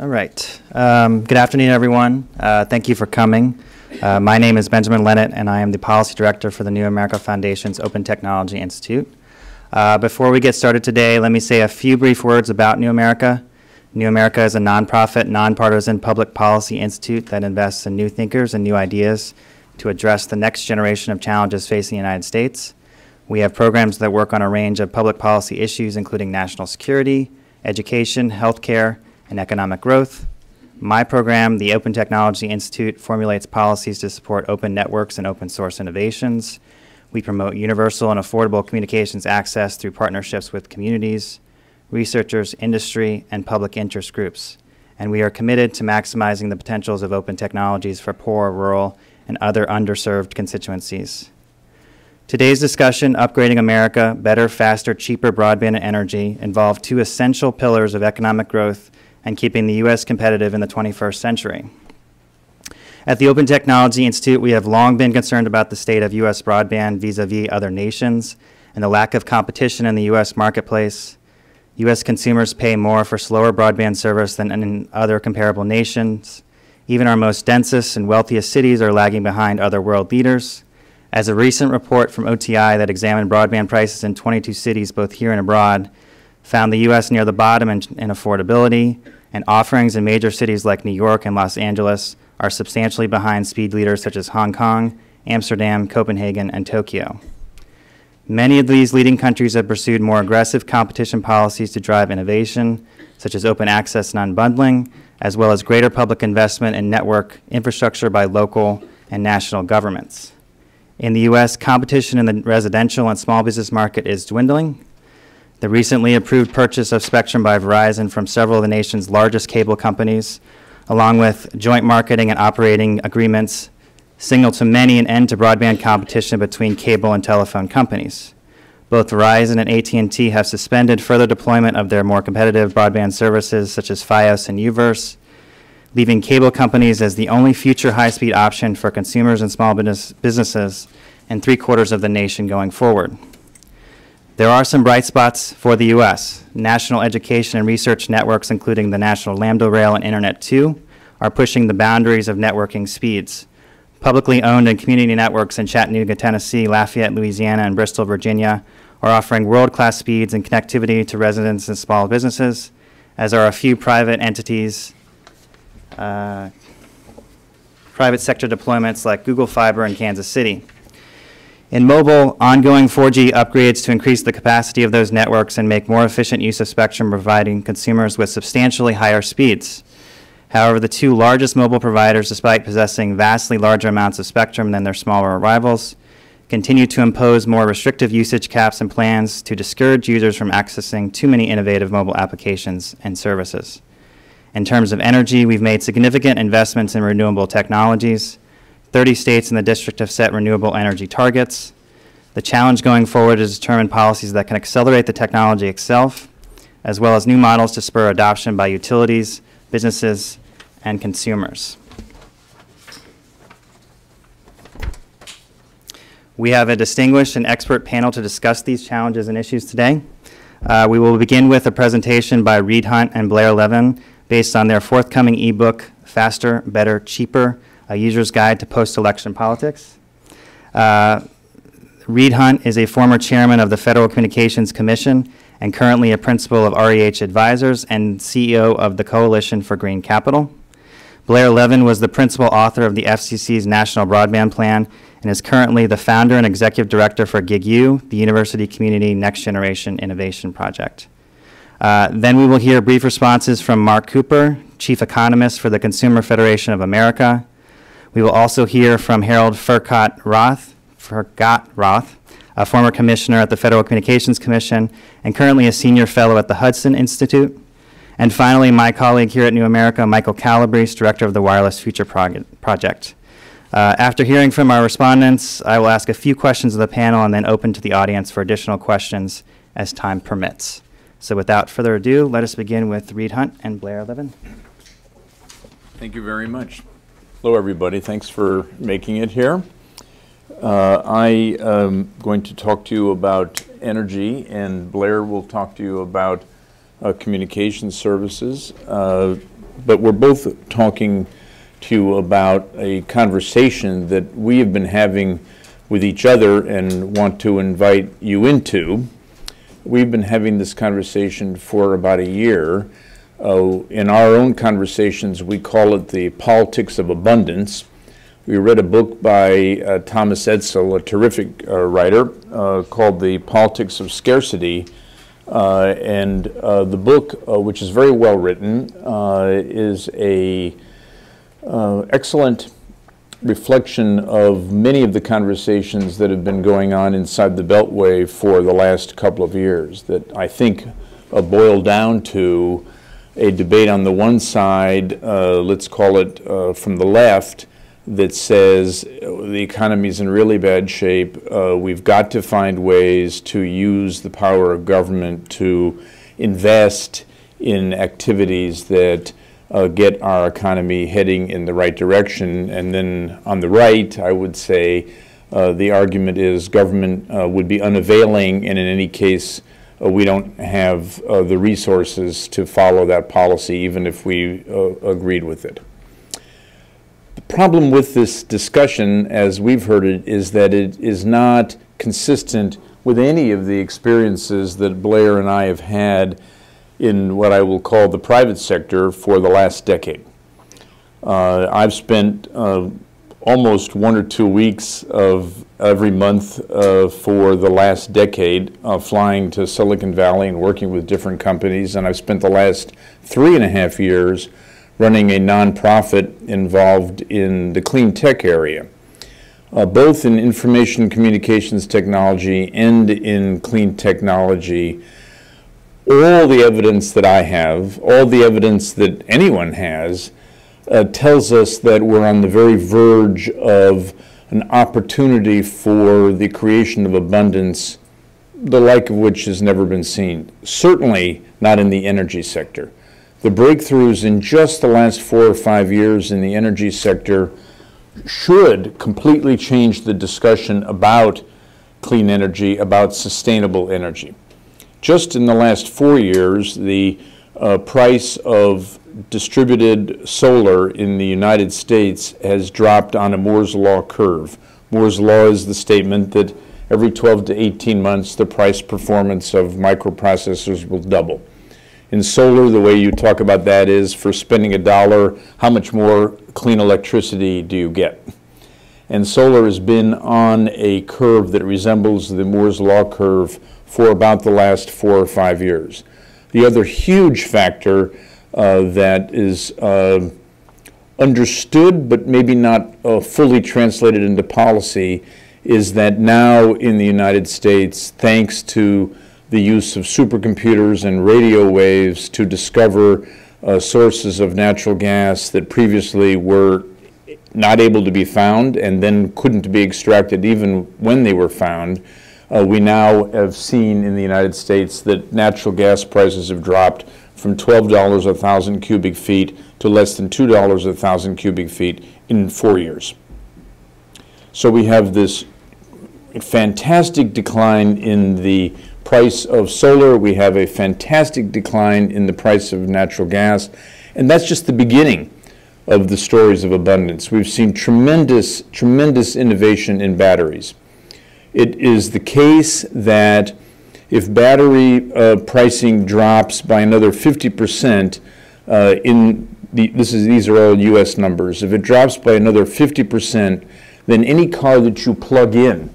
All right. Um, good afternoon, everyone. Uh, thank you for coming. Uh, my name is Benjamin Lennett, and I am the Policy Director for the New America Foundation's Open Technology Institute. Uh, before we get started today, let me say a few brief words about New America. New America is a nonprofit, nonpartisan public policy institute that invests in new thinkers and new ideas to address the next generation of challenges facing the United States. We have programs that work on a range of public policy issues, including national security, education, healthcare, and economic growth. My program, the Open Technology Institute, formulates policies to support open networks and open source innovations. We promote universal and affordable communications access through partnerships with communities, researchers, industry, and public interest groups. And we are committed to maximizing the potentials of open technologies for poor, rural, and other underserved constituencies. Today's discussion, Upgrading America, Better, Faster, Cheaper Broadband and Energy, involve two essential pillars of economic growth and keeping the U.S. competitive in the 21st century. At the Open Technology Institute, we have long been concerned about the state of U.S. broadband vis-a-vis other nations and the lack of competition in the U.S. marketplace. U.S. consumers pay more for slower broadband service than in other comparable nations. Even our most densest and wealthiest cities are lagging behind other world leaders. As a recent report from OTI that examined broadband prices in 22 cities, both here and abroad, found the U.S. near the bottom in, in, affordability, and offerings in major cities like New York and Los Angeles are substantially behind speed leaders such as Hong Kong, Amsterdam, Copenhagen, and Tokyo. Many of these leading countries have pursued more aggressive competition policies to drive innovation, such as open access and unbundling, as well as greater public investment in network infrastructure by local and national governments. In the U.S., competition in the residential and small business market is dwindling. The recently approved purchase of spectrum by Verizon from several of the nation's largest cable companies, along with joint marketing and operating agreements, signal to many an end to broadband competition between cable and telephone companies. Both Verizon and AT&T have suspended further deployment of their more competitive broadband services such as Fios and U-verse, leaving cable companies as the only future high-speed option for consumers and small business businesses in three quarters of the nation going forward. There are some bright spots for the U.S. National education and research networks, including the National Lambda Rail and Internet 2, are pushing the boundaries of networking speeds. Publicly owned and community networks in Chattanooga, Tennessee, Lafayette, Louisiana, and Bristol, Virginia are offering world-class speeds and connectivity to residents and small businesses, as are a few private entities uh, private sector deployments like Google Fiber in Kansas City. In mobile, ongoing 4G upgrades to increase the capacity of those networks and make more efficient use of spectrum providing consumers with substantially higher speeds. However, the two largest mobile providers, despite possessing vastly larger amounts of spectrum than their smaller rivals, continue to impose more restrictive usage caps and plans to discourage users from accessing too many innovative mobile applications and services. In terms of energy, we've made significant investments in renewable technologies. 30 states in the district have set renewable energy targets. The challenge going forward is to determine policies that can accelerate the technology itself, as well as new models to spur adoption by utilities, businesses, and consumers. We have a distinguished and expert panel to discuss these challenges and issues today. Uh, we will begin with a presentation by Reed Hundt and Blair Levin based on their forthcoming ebook, Faster, Better, Cheaper, A User's Guide to Post-Election Politics. Uh, Reed Hundt is a former chairman of the Federal Communications Commission and currently a principal of REH Advisors and CEO of the Coalition for Green Capital. Blair Levin was the principal author of the FCC's National Broadband Plan and is currently the founder and executive director for GigU, the University Community Next Generation Innovation Project. Uh, then we will hear brief responses from Mark Cooper, Chief Economist for the Consumer Federation of America. We will also hear from Harold Furchtgott-Roth, Furgot Roth, a former commissioner at the Federal Communications Commission and currently a senior fellow at the Hudson Institute. And finally, my colleague here at New America, Michael Calabrese, director of the Wireless Future Project. Uh, after hearing from our respondents, I will ask a few questions of the panel and then open to the audience for additional questions as time permits. So without further ado, let us begin with Reed Hundt and Blair Levin. Thank you very much. Hello, everybody. Thanks for making it here. Uh, I am going to talk to you about energy, and Blair will talk to you about uh, communication services. Uh, but we're both talking to you about a conversation that we have been having with each other and want to invite you into. We've been having this conversation for about a year. Uh, in our own conversations, we call it the politics of abundance. We read a book by uh, Thomas Edsall, a terrific uh, writer, uh, called The Politics of Scarcity. Uh, and uh, the book, which is very well written, is a excellent reflection of many of the conversations that have been going on inside the Beltway for the last couple of years that I think boil down to a debate on the one side, uh, let's call it uh, from the left, that says the economy is in really bad shape. Uh, we've got to find ways to use the power of government to invest in activities that uh, get our economy heading in the right direction. And then on the right, I would say uh, the argument is government uh, would be unavailing, and in any case, we don't have uh, the resources to follow that policy, even if we uh, agreed with it. The problem with this discussion, as we've heard it, is that it is not consistent with any of the experiences that Blair and I have had in what I will call the private sector for the last decade. Uh, I've spent uh, almost one or two weeks of every month uh, for the last decade uh, flying to Silicon Valley and working with different companies, and I've spent the last three and a half years running a nonprofit involved in the clean tech area. Uh, both in information communications technology and in clean technology, all the evidence that I have, all the evidence that anyone has, uh, tells us that we're on the very verge of an opportunity for the creation of abundance, the like of which has never been seen. Certainly not in the energy sector. The breakthroughs in just the last four or five years in the energy sector should completely change the discussion about clean energy, about sustainable energy. Just in the last four years, the uh, price of distributed solar in the United States has dropped on a Moore's Law curve. Moore's Law is the statement that every 12 to 18 months the price performance of microprocessors will double. In solar, the way you talk about that is for spending a dollar, how much more clean electricity do you get? And solar has been on a curve that resembles the Moore's Law curve for about the last four or five years. The other huge factor that is uh, understood but maybe not uh, fully translated into policy is that now in the United States, thanks to the use of supercomputers and radio waves to discover uh, sources of natural gas that previously were not able to be found and then couldn't be extracted even when they were found, uh, we now have seen in the United States that natural gas prices have dropped from $12 a thousand cubic feet to less than $2 a thousand cubic feet in four years. So we have this fantastic decline in the price of solar. We have a fantastic decline in the price of natural gas. And that's just the beginning of the stories of abundance. We've seen tremendous, tremendous innovation in batteries. It is the case that if battery uh, pricing drops by another 50% uh, in the, this is, these are all U.S. numbers. If it drops by another 50%, then any car that you plug in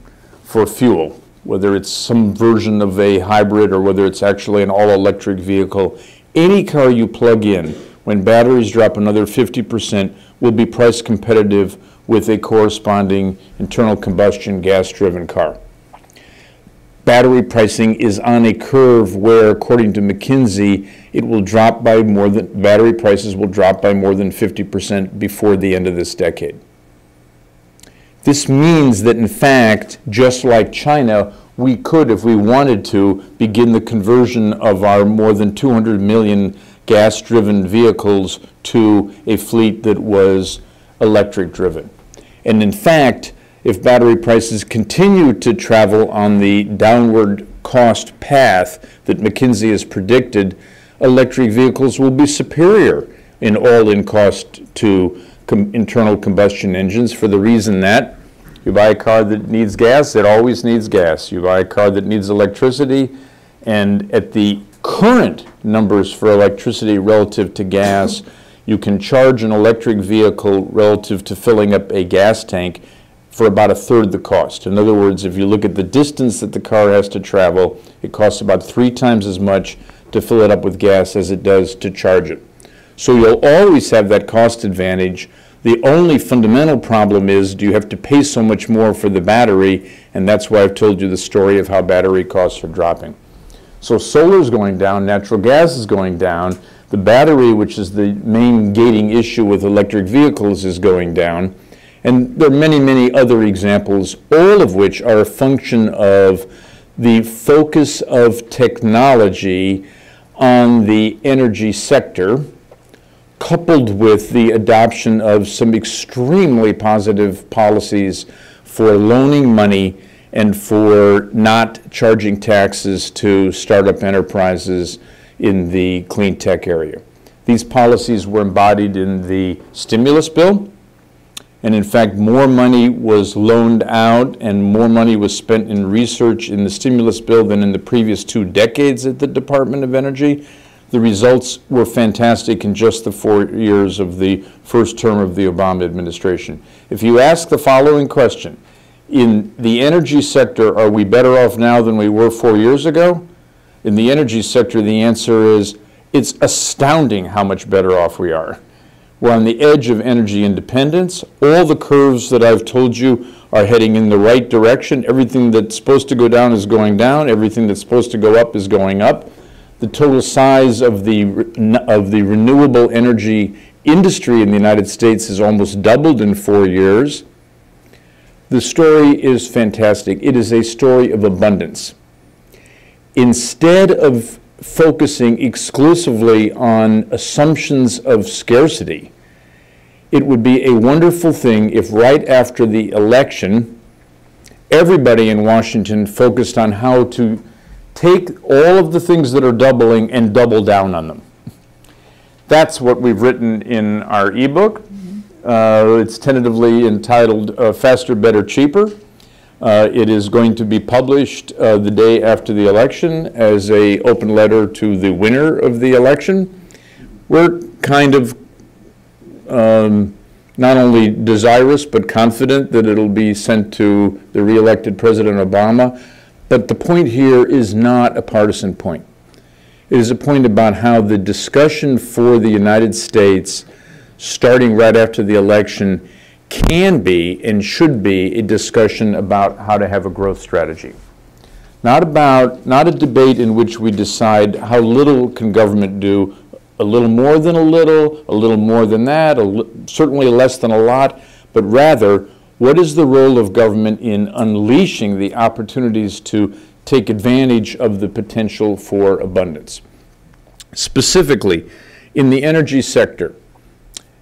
for fuel, whether it's some version of a hybrid or whether it's actually an all-electric vehicle, any car you plug in, when batteries drop another 50%, will be price competitive with a corresponding internal combustion gas-driven car. Battery pricing is on a curve where, according to McKinsey, it will drop by more than, battery prices will drop by more than 50% before the end of this decade. This means that, in fact, just like China, we could, if we wanted to, begin the conversion of our more than 200 million gas-driven vehicles to a fleet that was electric-driven. And in fact, if battery prices continue to travel on the downward cost path that McKinsey has predicted, electric vehicles will be superior in all-in cost to com internal combustion engines for the reason that you buy a car that needs gas, it always needs gas. You buy a car that needs electricity, and at the current numbers for electricity relative to gas, you can charge an electric vehicle relative to filling up a gas tank for about a third the cost. In other words, if you look at the distance that the car has to travel, it costs about three times as much to fill it up with gas as it does to charge it. So you'll always have that cost advantage. The only fundamental problem is do you have to pay so much more for the battery, and that's why I've told you the story of how battery costs are dropping. So solar is going down, natural gas is going down, the battery, which is the main gating issue with electric vehicles, is going down. And there are many, many other examples, all of which are a function of the focus of technology on the energy sector, coupled with the adoption of some extremely positive policies for loaning money and for not charging taxes to startup enterprises in the clean tech area. These policies were embodied in the stimulus bill, and in fact, more money was loaned out and more money was spent in research in the stimulus bill than in the previous two decades at the Department of Energy. The results were fantastic in just the four years of the first term of the Obama administration. If you ask the following question, in the energy sector, are we better off now than we were four years ago? In the energy sector, the answer is it's astounding how much better off we are. We're on the edge of energy independence. All the curves that I've told you are heading in the right direction. Everything that's supposed to go down is going down. Everything that's supposed to go up is going up. The total size of the, of the renewable energy industry in the United States has almost doubled in four years. The story is fantastic. It is a story of abundance. Instead of focusing exclusively on assumptions of scarcity, it would be a wonderful thing if right after the election, everybody in Washington focused on how to take all of the things that are doubling and double down on them. That's what we've written in our ebook. Uh, it's tentatively entitled uh, Faster, Better, Cheaper. Uh, it is going to be published uh, the day after the election as a open letter to the winner of the election. We're kind of um, not only desirous but confident that it'll be sent to the re-elected President Obama. But the point here is not a partisan point. It is a point about how the discussion for the United States, starting right after the election, can be and should be a discussion about how to have a growth strategy. Not about, not a debate in which we decide how little can government do, a little more than a little, a little more than that, certainly less than a lot, but rather, what is the role of government in unleashing the opportunities to take advantage of the potential for abundance? Specifically, in the energy sector,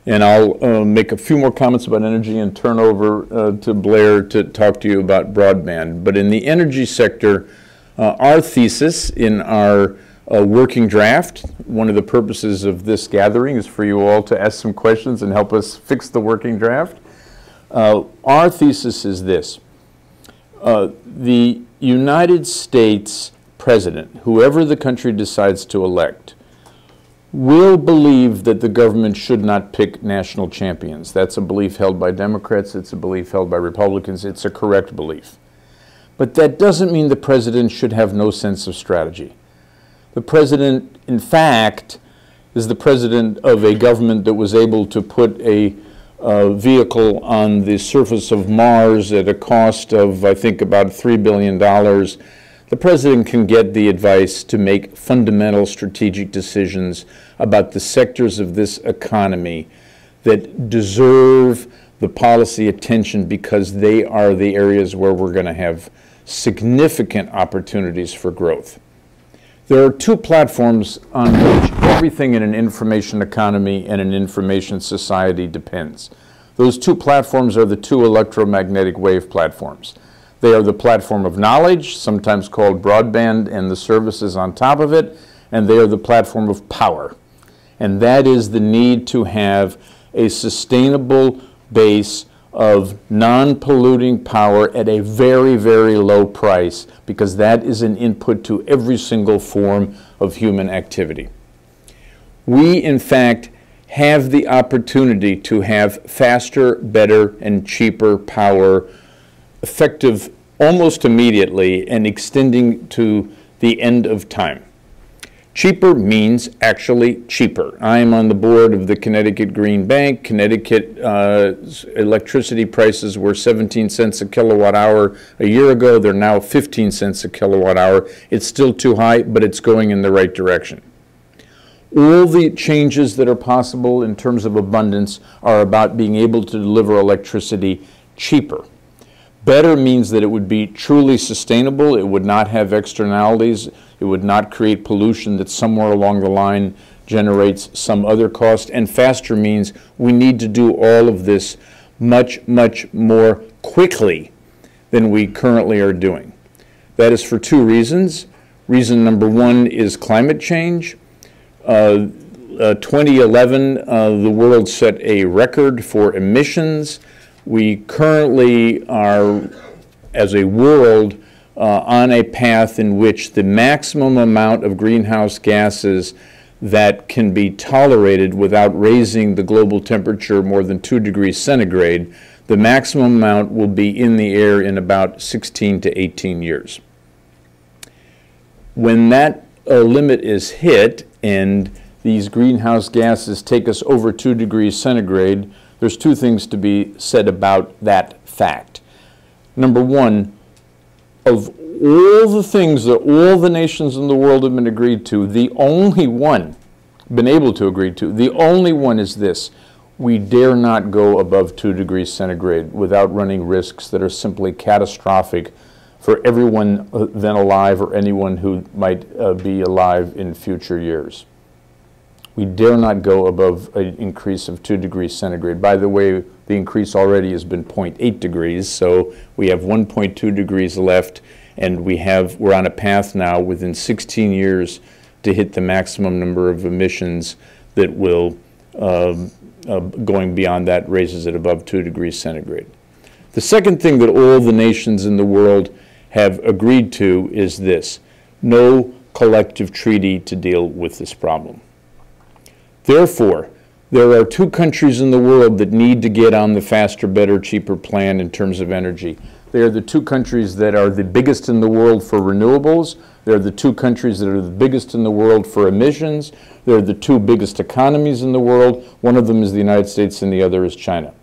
and I'll uh, make a few more comments about energy and turn over uh, to Blair to talk to you about broadband. But in the energy sector, uh, our thesis in our uh, working draft, one of the purposes of this gathering is for you all to ask some questions and help us fix the working draft. Uh, our thesis is this. Uh, the United States president, whoever the country decides to elect, will believe that the government should not pick national champions. That's a belief held by Democrats, it's a belief held by Republicans, it's a correct belief. But that doesn't mean the president should have no sense of strategy. The president, in fact, is the president of a government that was able to put a uh, vehicle on the surface of Mars at a cost of, I think, about $3 billion the president can get the advice to make fundamental strategic decisions about the sectors of this economy that deserve the policy attention because they are the areas where we're going to have significant opportunities for growth. There are two platforms on which everything in an information economy and an information society depends. Those two platforms are the two electromagnetic wave platforms. They are the platform of knowledge, sometimes called broadband and the services on top of it, and they are the platform of power. And that is the need to have a sustainable base of non-polluting power at a very, very low price, because that is an input to every single form of human activity. We, in fact, have the opportunity to have faster, better, and cheaper power effective almost immediately and extending to the end of time. Cheaper means actually cheaper. I am on the board of the Connecticut Green Bank. Connecticut uh, electricity prices were 17 cents a kilowatt hour a year ago. They're now 15 cents a kilowatt hour. It's still too high, but it's going in the right direction. All the changes that are possible in terms of abundance are about being able to deliver electricity cheaper. Better means that it would be truly sustainable, it would not have externalities, it would not create pollution that somewhere along the line generates some other cost. And faster means we need to do all of this much, much more quickly than we currently are doing. That is for two reasons. Reason number one is climate change. Uh, uh, 2011, uh, the world set a record for emissions. We currently are, as a world, uh, on a path in which the maximum amount of greenhouse gases that can be tolerated without raising the global temperature more than 2 degrees centigrade, the maximum amount will be in the air in about 16 to 18 years. When that uh, limit is hit and these greenhouse gases take us over 2 degrees centigrade, there's two things to be said about that fact. Number one, of all the things that all the nations in the world have been agreed to, the only one, been able to agree to, the only one is this. We dare not go above 2 degrees centigrade without running risks that are simply catastrophic for everyone uh, then alive or anyone who might uh, be alive in future years. We dare not go above an increase of 2 degrees centigrade. By the way, the increase already has been 0.8 degrees, so we have 1.2 degrees left, and we have, we're on a path now within 16 years to hit the maximum number of emissions that will, um, uh, going beyond that, raises it above 2 degrees centigrade. The second thing that all the nations in the world have agreed to is this, no collective treaty to deal with this problem. Therefore, there are two countries in the world that need to get on the faster, better, cheaper plan in terms of energy. They are the two countries that are the biggest in the world for renewables. They're the two countries that are the biggest in the world for emissions. They're the two biggest economies in the world. One of them is the United States and the other is China.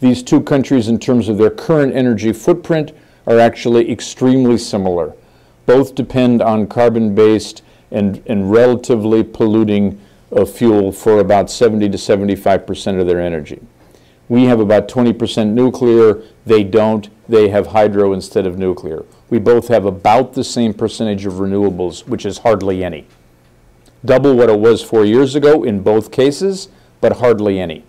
These two countries, in terms of their current energy footprint, are actually extremely similar. Both depend on carbon-based and, and relatively polluting of fuel for about 70 to 75% of their energy. We have about 20% nuclear. They don't. They have hydro instead of nuclear. We both have about the same percentage of renewables, which is hardly any. Double what it was four years ago in both cases, but hardly any.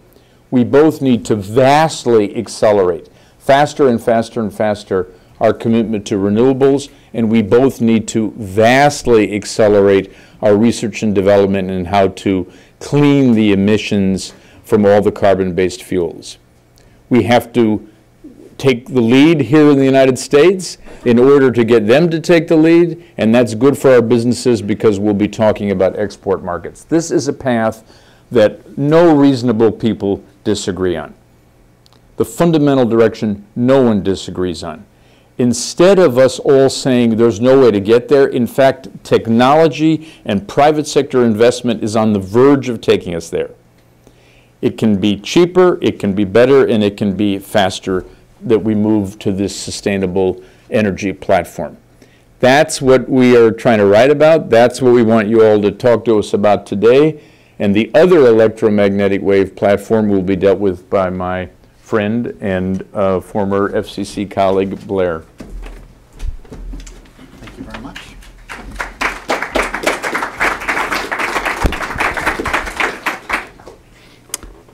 We both need to vastly accelerate, faster and faster and faster, our commitment to renewables, and we both need to vastly accelerate our research and development in how to clean the emissions from all the carbon-based fuels. We have to take the lead here in the United States in order to get them to take the lead, and that's good for our businesses because we'll be talking about export markets. This is a path that no reasonable people disagree on. The fundamental direction no one disagrees on instead of us all saying there's no way to get there, in fact, technology and private sector investment is on the verge of taking us there. It can be cheaper, it can be better, and it can be faster that we move to this sustainable energy platform. That's what we are trying to write about. That's what we want you all to talk to us about today. And the other electromagnetic wave platform will be dealt with by my friend and uh, former FCC colleague Blair. Thank you very much.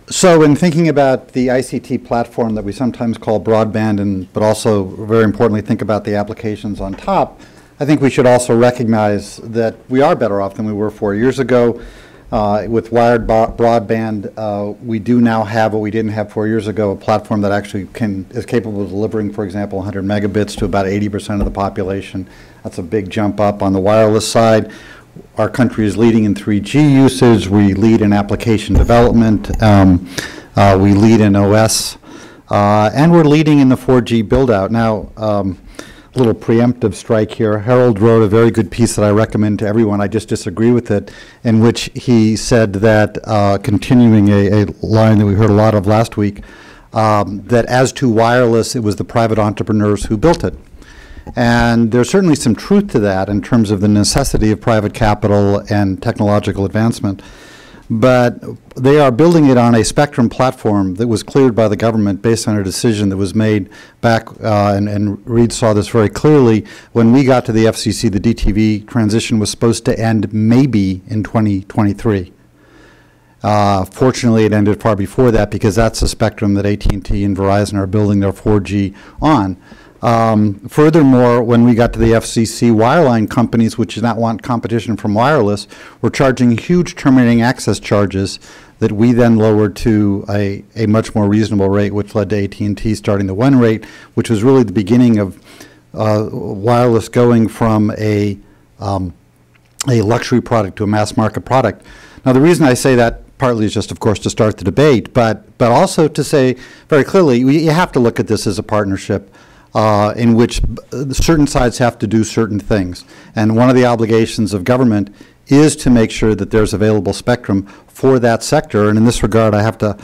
So in thinking about the ICT platform that we sometimes call broadband, and but also very importantly think about the applications on top, I think we should also recognize that we are better off than we were four years ago. Uh, With wired broadband, uh, we do now have what we didn't have four years ago, a platform that actually can, is capable of delivering, for example, 100 megabits to about 80% of the population. That's a big jump up. On the wireless side, our country is leading in 3G usage, we lead in application development, um, uh, we lead in OS, uh, and we're leading in the 4G build-out. Now, um, little preemptive strike here. Harold wrote a very good piece that I recommend to everyone. I just disagree with it, in which he said that, uh, continuing a, a line that we heard a lot of last week, um, that as to wireless, it was the private entrepreneurs who built it. And there's certainly some truth to that in terms of the necessity of private capital and technological advancement. But they are building it on a spectrum platform that was cleared by the government based on a decision that was made back, uh, and, and Reed saw this very clearly. When we got to the FCC, the DTV transition was supposed to end maybe in 2023. Uh, Fortunately, it ended far before that because that's the spectrum that AT&T and Verizon are building their 4G on. Um, Furthermore, when we got to the FCC, wireline companies, which did not want competition from wireless, were charging huge terminating access charges that we then lowered to a, a much more reasonable rate, which led to AT&T starting the one rate, which was really the beginning of uh, wireless going from a, um, a luxury product to a mass market product. Now, the reason I say that partly is just, of course, to start the debate, but, but also to say very clearly, we- you have to look at this as a partnership uh, in which uh, certain sides have to do certain things. And one of the obligations of government is to make sure that there's available spectrum for that sector. And in this regard, I have to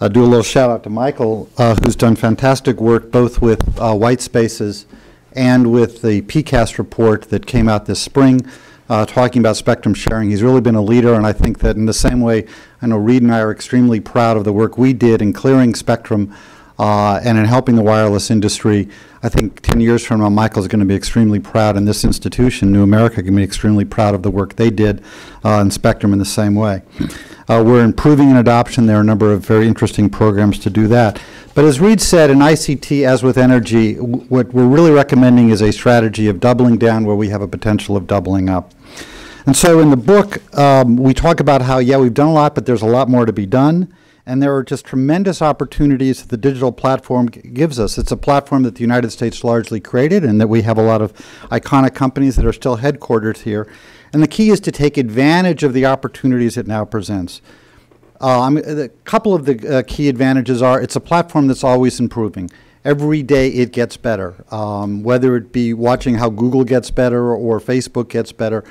uh, do a little shout out to Michael, uh, who's done fantastic work both with uh, white spaces and with the PCAST report that came out this spring, uh, talking about spectrum sharing. He's really been a leader, and I think that in the same way, I know Reed and I are extremely proud of the work we did in clearing spectrum uh, and in helping the wireless industry. I think 10 years from now, Michael's going to be extremely proud, and this institution, New America, can be extremely proud of the work they did uh, in Spectrum in the same way. Uh, We're improving in adoption. There are a number of very interesting programs to do that. But as Reed said, in ICT, as with energy, what we're really recommending is a strategy of doubling down where we have a potential of doubling up. And so in the book, um, we talk about how, yeah, we've done a lot, but there's a lot more to be done. And there are just tremendous opportunities that the digital platform gives us. It's a platform that the United States largely created, and that we have a lot of iconic companies that are still headquartered here. And the key is to take advantage of the opportunities it now presents. Uh, A couple of the uh, key advantages are, it's a platform that's always improving. Every day it gets better, um, whether it be watching how Google gets better or Facebook gets better.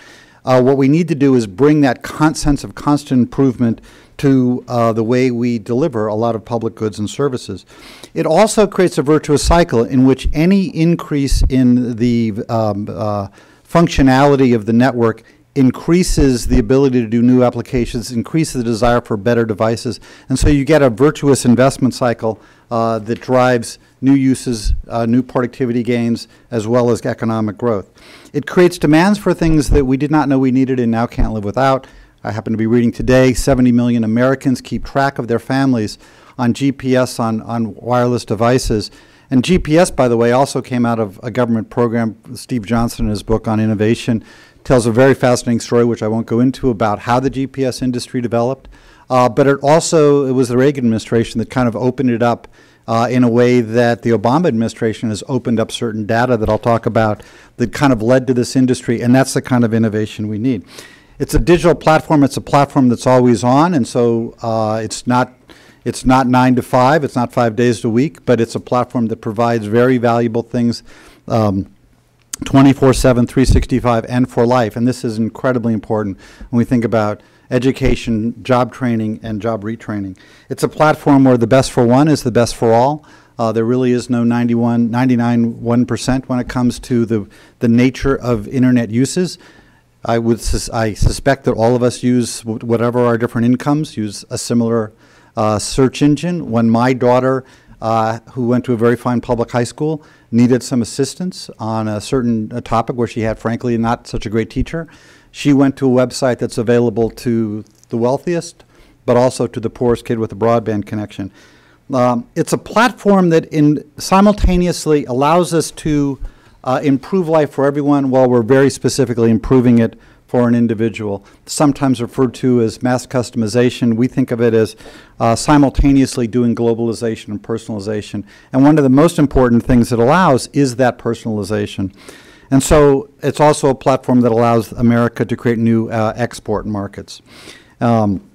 Uh, What we need to do is bring that sense of constant improvement to uh, the way we deliver a lot of public goods and services. It also creates a virtuous cycle in which any increase in the um, uh, functionality of the network increases the ability to do new applications, increases the desire for better devices, and so you get a virtuous investment cycle uh, that drives new uses, uh, new productivity gains, as well as economic growth. It creates demands for things that we did not know we needed and now can't live without. I happen to be reading today 70 million Americans keep track of their families on GPS on, on wireless devices. And GPS, by the way, also came out of a government program. Steve Johnson, in his book on innovation, tells a very fascinating story, which I won't go into, about how the GPS industry developed. Uh, but it also, it was the Reagan administration that kind of opened it up uh, in a way that the Obama administration has opened up certain data that I'll talk about that kind of led to this industry, and that's the kind of innovation we need. It's a digital platform. It's a platform that's always on, and so uh, it's not it's not nine to five. It's not five days a week, but it's a platform that provides very valuable things. Um, 24 7, 365, and for life. And this is incredibly important when we think about education, job training, and job retraining. It's a platform where the best for one is the best for all. Uh, there really is no 91, 99, 1% when it comes to the, the nature of internet uses. I would sus- I suspect that all of us use wh- whatever our different incomes use a similar uh, search engine. When my daughter, uh, who went to a very fine public high school, needed some assistance on a certain topic where she had, frankly, not such a great teacher, she went to a website that's available to the wealthiest, but also to the poorest kid with a broadband connection. Um, it's a platform that in simultaneously allows us to uh, improve life for everyone while we're very specifically improving it for an individual, sometimes referred to as mass customization. We think of it as uh, simultaneously doing globalization and personalization. And one of the most important things it allows is that personalization. And so it's also a platform that allows America to create new uh, export markets. Um,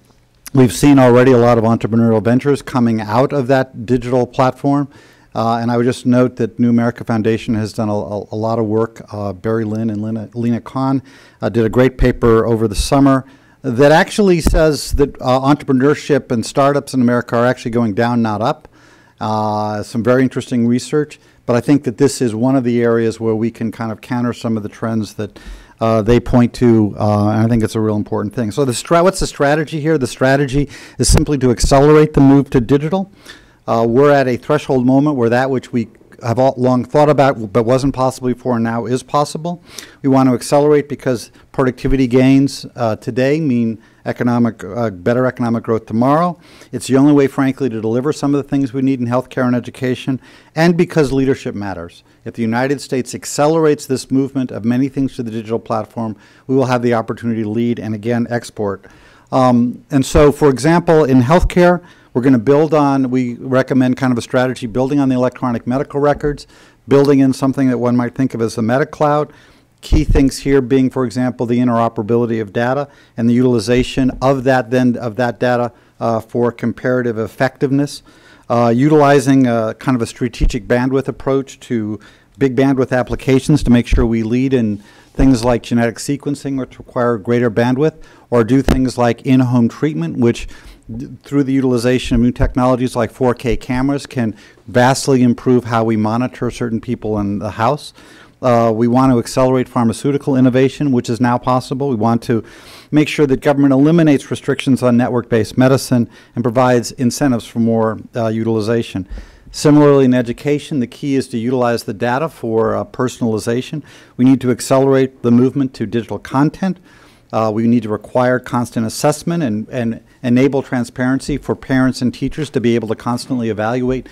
we've seen already a lot of entrepreneurial ventures coming out of that digital platform. Uh, and I would just note that New America Foundation has done a, a, a lot of work. Uh, Barry Lynn and Lina, Lina Khan uh, did a great paper over the summer that actually says that uh, entrepreneurship and startups in America are actually going down, not up. Uh, some very interesting research. But I think that this is one of the areas where we can kind of counter some of the trends that uh, they point to, uh, and I think it's a real important thing. So the what's the strategy here? The strategy is simply to accelerate the move to digital. Uh, we're at a threshold moment where that which we have all long thought about but wasn't possible before now is possible. We want to accelerate because productivity gains uh, today mean economic, uh, better economic growth tomorrow. It's the only way, frankly, to deliver some of the things we need in healthcare and education, and because leadership matters. If the United States accelerates this movement of many things to the digital platform, we will have the opportunity to lead and again export. Um, and so, for example, in healthcare, we're going to build on, we recommend kind of a strategy building on the electronic medical records, building in something that one might think of as the MediCloud. Key things here being, for example, the interoperability of data and the utilization of that then of that data uh, for comparative effectiveness. Uh, utilizing a, kind of a strategic bandwidth approach to big bandwidth applications to make sure we lead in things like genetic sequencing, which require greater bandwidth, or do things like in-home treatment, which through the utilization of new technologies like 4K cameras can vastly improve how we monitor certain people in the house. Uh, we want to accelerate pharmaceutical innovation, which is now possible. We want to make sure that government eliminates restrictions on network-based medicine and provides incentives for more uh, utilization. Similarly, in education, the key is to utilize the data for uh, personalization. We need to accelerate the movement to digital content. Uh, we need to require constant assessment and, and enable transparency for parents and teachers to be able to constantly evaluate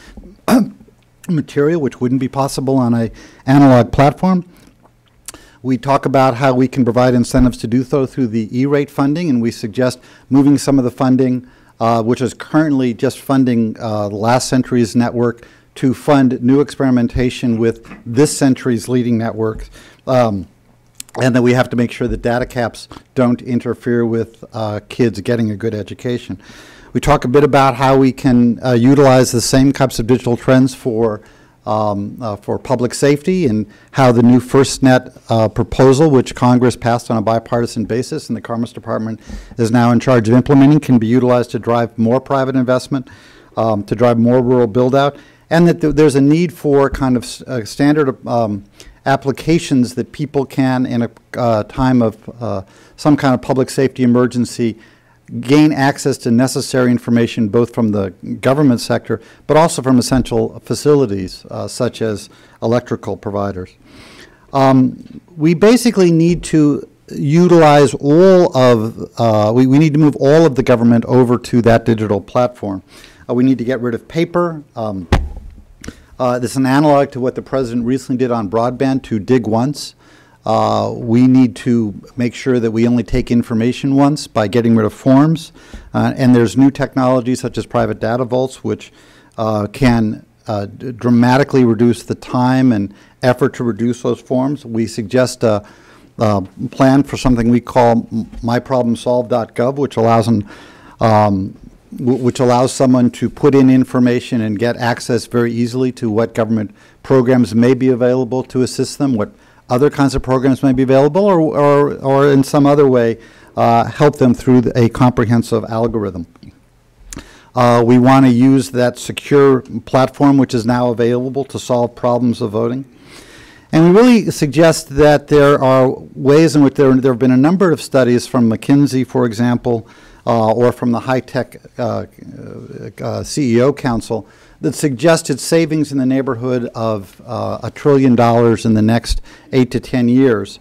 material, which wouldn't be possible on a analog platform. We talk about how we can provide incentives to do so through the E-rate funding, and we suggest moving some of the funding, uh, which is currently just funding uh, last century's network, to fund new experimentation with this century's leading networks. Um, and that we have to make sure that data caps don't interfere with uh, kids getting a good education. We talk a bit about how we can uh, utilize the same types of digital trends for um, uh, for public safety and how the new FirstNet uh, proposal, which Congress passed on a bipartisan basis and the Commerce Department is now in charge of implementing, can be utilized to drive more private investment, um, to drive more rural build out, and that th there's a need for kind of standard um, applications that people can, in a uh, time of uh, some kind of public safety emergency, gain access to necessary information both from the government sector, but also from essential facilities uh, such as electrical providers. Um, we basically need to utilize all of, uh, we, we need to move all of the government over to that digital platform. Uh, we need to get rid of paper. Um, uh, this is an analog to what the president recently did on broadband to dig once. Uh, we need to make sure that we only take information once by getting rid of forms. Uh, and there's new technologies such as private data vaults, which uh, can uh, dramatically reduce the time and effort to reduce those forms. We suggest a, a plan for something we call myproblemsolve.gov, which allows an, um, which allows someone to put in information and get access very easily to what government programs may be available to assist them, what other kinds of programs may be available, or, or, or in some other way uh, help them through a comprehensive algorithm. Uh, we want to use that secure platform which is now available to solve problems of voting. And we really suggest that there are ways in which there, there have been a number of studies from McKinsey, for example, uh, or from the High Tech uh, uh, CEO Council that suggested savings in the neighborhood of uh, a trillion dollars in the next eight to 10 years.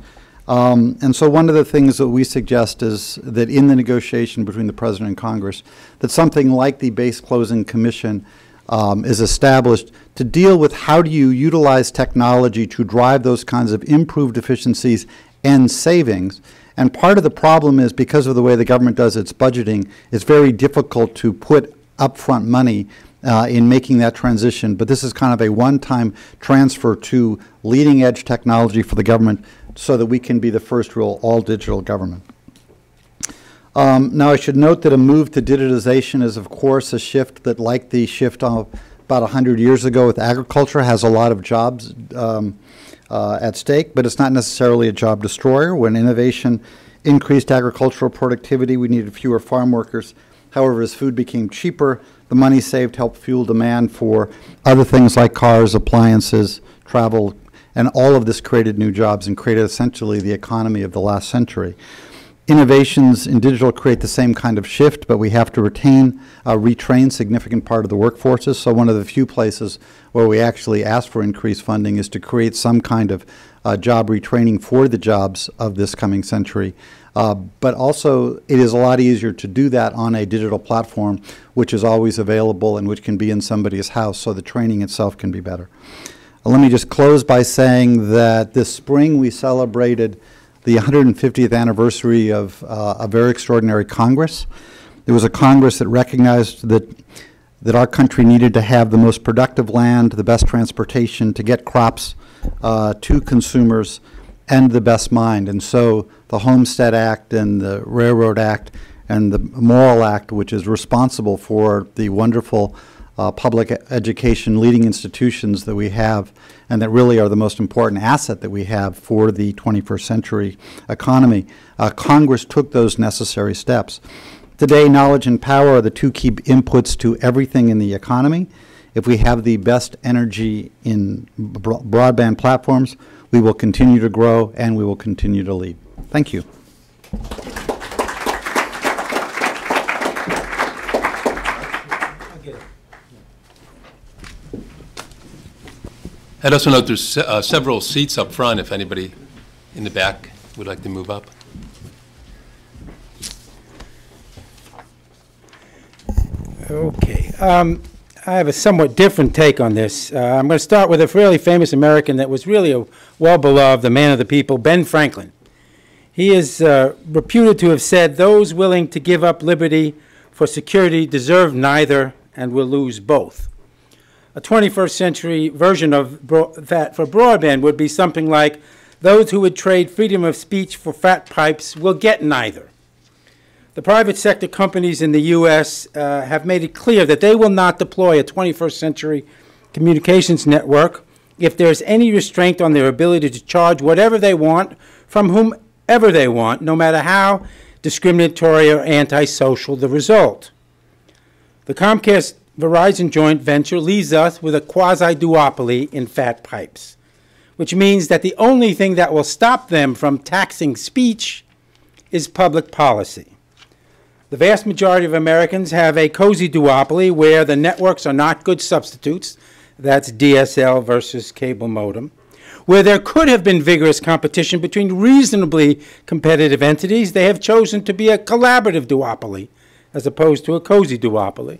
Um, and so one of the things that we suggest is that in the negotiation between the President and Congress, that something like the base closing commission um, is established to deal with how do you utilize technology to drive those kinds of improved efficiencies and savings And part of the problem is because of the way the government does its budgeting, it's very difficult to put upfront money uh, in making that transition. But this is kind of a one-time transfer to leading-edge technology for the government so that we can be the first real all-digital government. Um, Now, I should note that a move to digitization is, of course, a shift that, like the shift of about 100 years ago with agriculture, has a lot of jobs um, uh, at stake, but it's not necessarily a job destroyer. When innovation increased agricultural productivity, we needed fewer farm workers. However, as food became cheaper, the money saved helped fuel demand for other things like cars, appliances, travel, and all of this created new jobs and created essentially the economy of the last century. Innovations in digital create the same kind of shift, but we have to retain, uh, retrain significant part of the workforces. So one of the few places where we actually ask for increased funding is to create some kind of uh, job retraining for the jobs of this coming century. Uh, but also, it is a lot easier to do that on a digital platform, which is always available and which can be in somebody's house, so the training itself can be better. Let me just close by saying that this spring we celebrated the 150th anniversary of uh, a very extraordinary Congress. It was a Congress that recognized that that our country needed to have the most productive land, the best transportation to get crops uh, to consumers, and the best mind. And so the Homestead Act and the Railroad Act and the Morrill Act, which is responsible for the wonderful uh, public education leading institutions that we have and that really are the most important asset that we have for the 21st century economy. Uh, Congress took those necessary steps. Today, knowledge and power are the two key inputs to everything in the economy. If we have the best energy in broadband platforms, we will continue to grow and we will continue to lead. Thank you. I'd also note there's uh, several seats up front if anybody in the back would like to move up. Okay. Um, I have a somewhat different take on this. Uh, I'm going to start with a fairly famous American that was really a well-beloved, a man of the people, Ben Franklin. He is uh, reputed to have said, those willing to give up liberty for security deserve neither and will lose both a 21st century version of that for broadband would be something like those who would trade freedom of speech for fat pipes will get neither. The private sector companies in the U.S. Uh, have made it clear that they will not deploy a 21st century communications network if there's any restraint on their ability to charge whatever they want from whomever they want, no matter how discriminatory or antisocial the result. The Comcast Verizon joint venture leaves us with a quasi-duopoly in fat pipes, which means that the only thing that will stop them from taxing speech is public policy. The vast majority of Americans have a cozy duopoly where the networks are not good substitutes. That's DSL versus cable modem. Where there could have been vigorous competition between reasonably competitive entities, they have chosen to be a collaborative duopoly as opposed to a cozy duopoly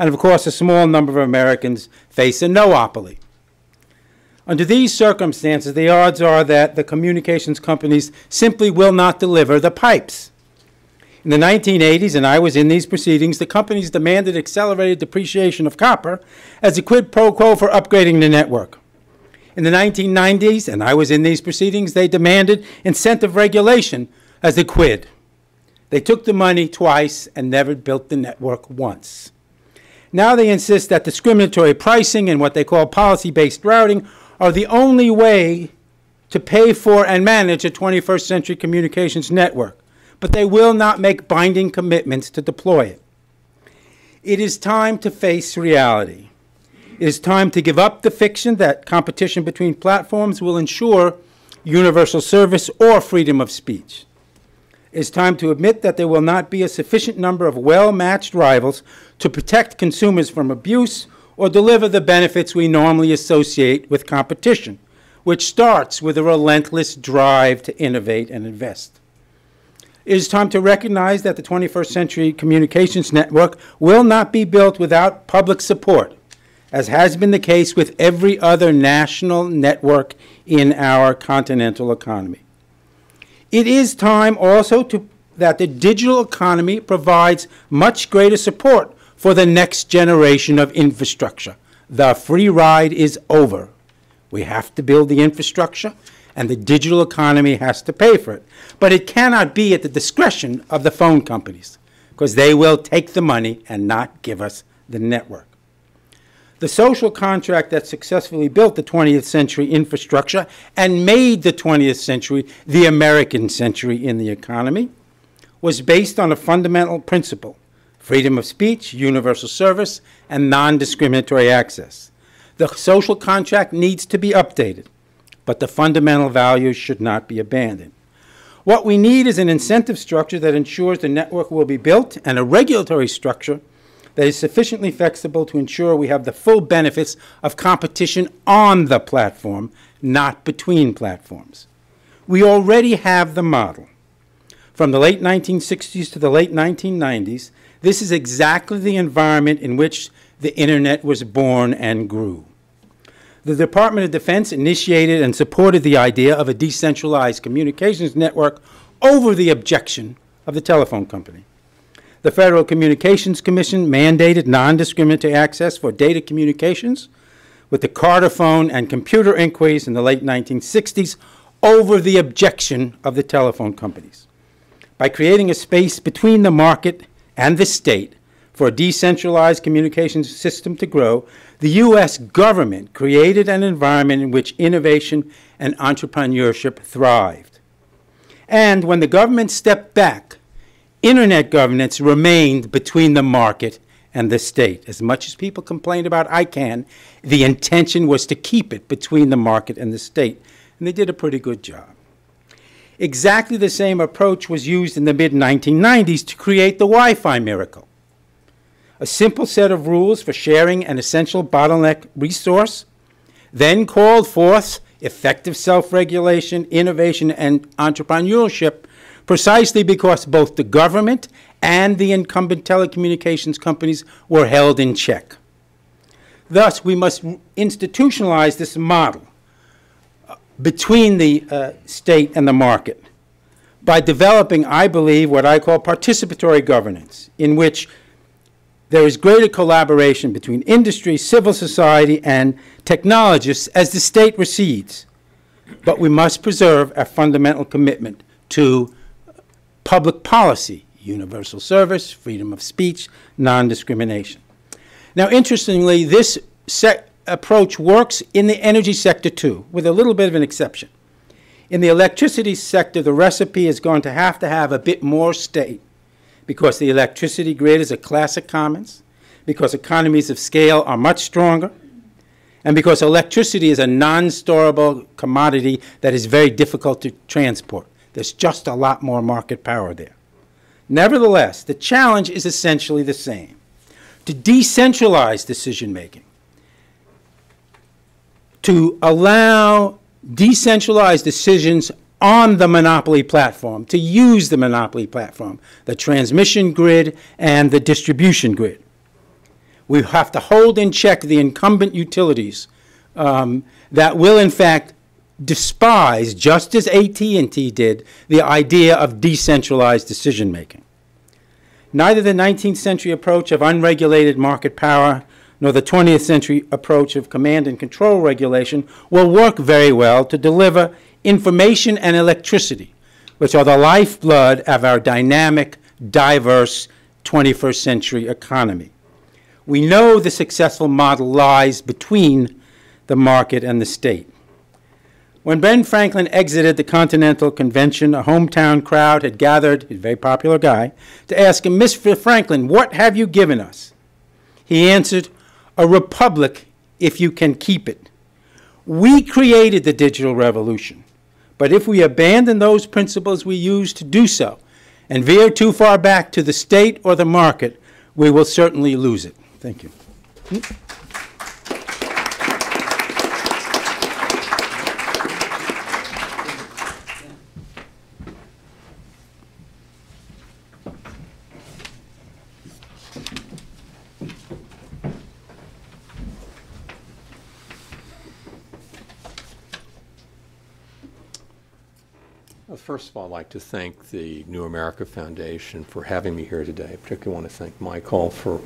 and of course a small number of Americans face a noopoly. Under these circumstances, the odds are that the communications companies simply will not deliver the pipes. In the 1980s, and I was in these proceedings, the companies demanded accelerated depreciation of copper as a quid pro quo for upgrading the network. In the 1990s, and I was in these proceedings, they demanded incentive regulation as a quid. They took the money twice and never built the network once. Now they insist that discriminatory pricing and what they call policy-based routing are the only way to pay for and manage a 21st century communications network, but they will not make binding commitments to deploy it. It is time to face reality. It is time to give up the fiction that competition between platforms will ensure universal service or freedom of speech. It's time to admit that there will not be a sufficient number of well-matched rivals to protect consumers from abuse or deliver the benefits we normally associate with competition, which starts with a relentless drive to innovate and invest. It is time to recognize that the 21st century communications network will not be built without public support, as has been the case with every other national network in our continental economy. It is time also to, that the digital economy provides much greater support for the next generation of infrastructure. The free ride is over. We have to build the infrastructure, and the digital economy has to pay for it. But it cannot be at the discretion of the phone companies, because they will take the money and not give us the network. The social contract that successfully built the 20th century infrastructure and made the 20th century the American century in the economy was based on a fundamental principle freedom of speech, universal service, and non discriminatory access. The social contract needs to be updated, but the fundamental values should not be abandoned. What we need is an incentive structure that ensures the network will be built and a regulatory structure that is sufficiently flexible to ensure we have the full benefits of competition on the platform, not between platforms. We already have the model. From the late 1960s to the late 1990s, this is exactly the environment in which the Internet was born and grew. The Department of Defense initiated and supported the idea of a decentralized communications network over the objection of the telephone company. The Federal Communications Commission mandated non-discriminatory access for data communications with the Carterfone and computer inquiries in the late 1960s over the objection of the telephone companies. By creating a space between the market and the state for a decentralized communications system to grow, the U.S. government created an environment in which innovation and entrepreneurship thrived. And when the government stepped back internet governance remained between the market and the state. As much as people complained about ICANN, the intention was to keep it between the market and the state, and they did a pretty good job. Exactly the same approach was used in the mid 1990s to create the Wi Fi miracle. A simple set of rules for sharing an essential bottleneck resource, then called forth effective self regulation, innovation, and entrepreneurship precisely because both the government and the incumbent telecommunications companies were held in check. Thus, we must institutionalize this model uh, between the uh, state and the market by developing, I believe, what I call participatory governance, in which there is greater collaboration between industry, civil society, and technologists as the state recedes. But we must preserve our fundamental commitment to public policy, universal service, freedom of speech, non-discrimination. Now, interestingly, this approach works in the energy sector too, with a little bit of an exception. In the electricity sector, the recipe is going to have to have a bit more state because the electricity grid is a classic commons, because economies of scale are much stronger, and because electricity is a non-storable commodity that is very difficult to transport. There's just a lot more market power there. Nevertheless, the challenge is essentially the same to decentralize decision making, to allow decentralized decisions on the monopoly platform, to use the monopoly platform, the transmission grid and the distribution grid. We have to hold in check the incumbent utilities um, that will, in fact, despise, just as AT&T did, the idea of decentralized decision making. Neither the 19th century approach of unregulated market power nor the 20th century approach of command and control regulation will work very well to deliver information and electricity, which are the lifeblood of our dynamic, diverse 21st century economy. We know the successful model lies between the market and the state. When Ben Franklin exited the Continental Convention, a hometown crowd had gathered, he's a very popular guy, to ask him, Mr. Franklin, what have you given us? He answered, A republic if you can keep it. We created the digital revolution, but if we abandon those principles we use to do so and veer too far back to the state or the market, we will certainly lose it. Thank you. Well, First of all, I'd like to thank the New America Foundation for having me here today. I particularly want to thank Michael for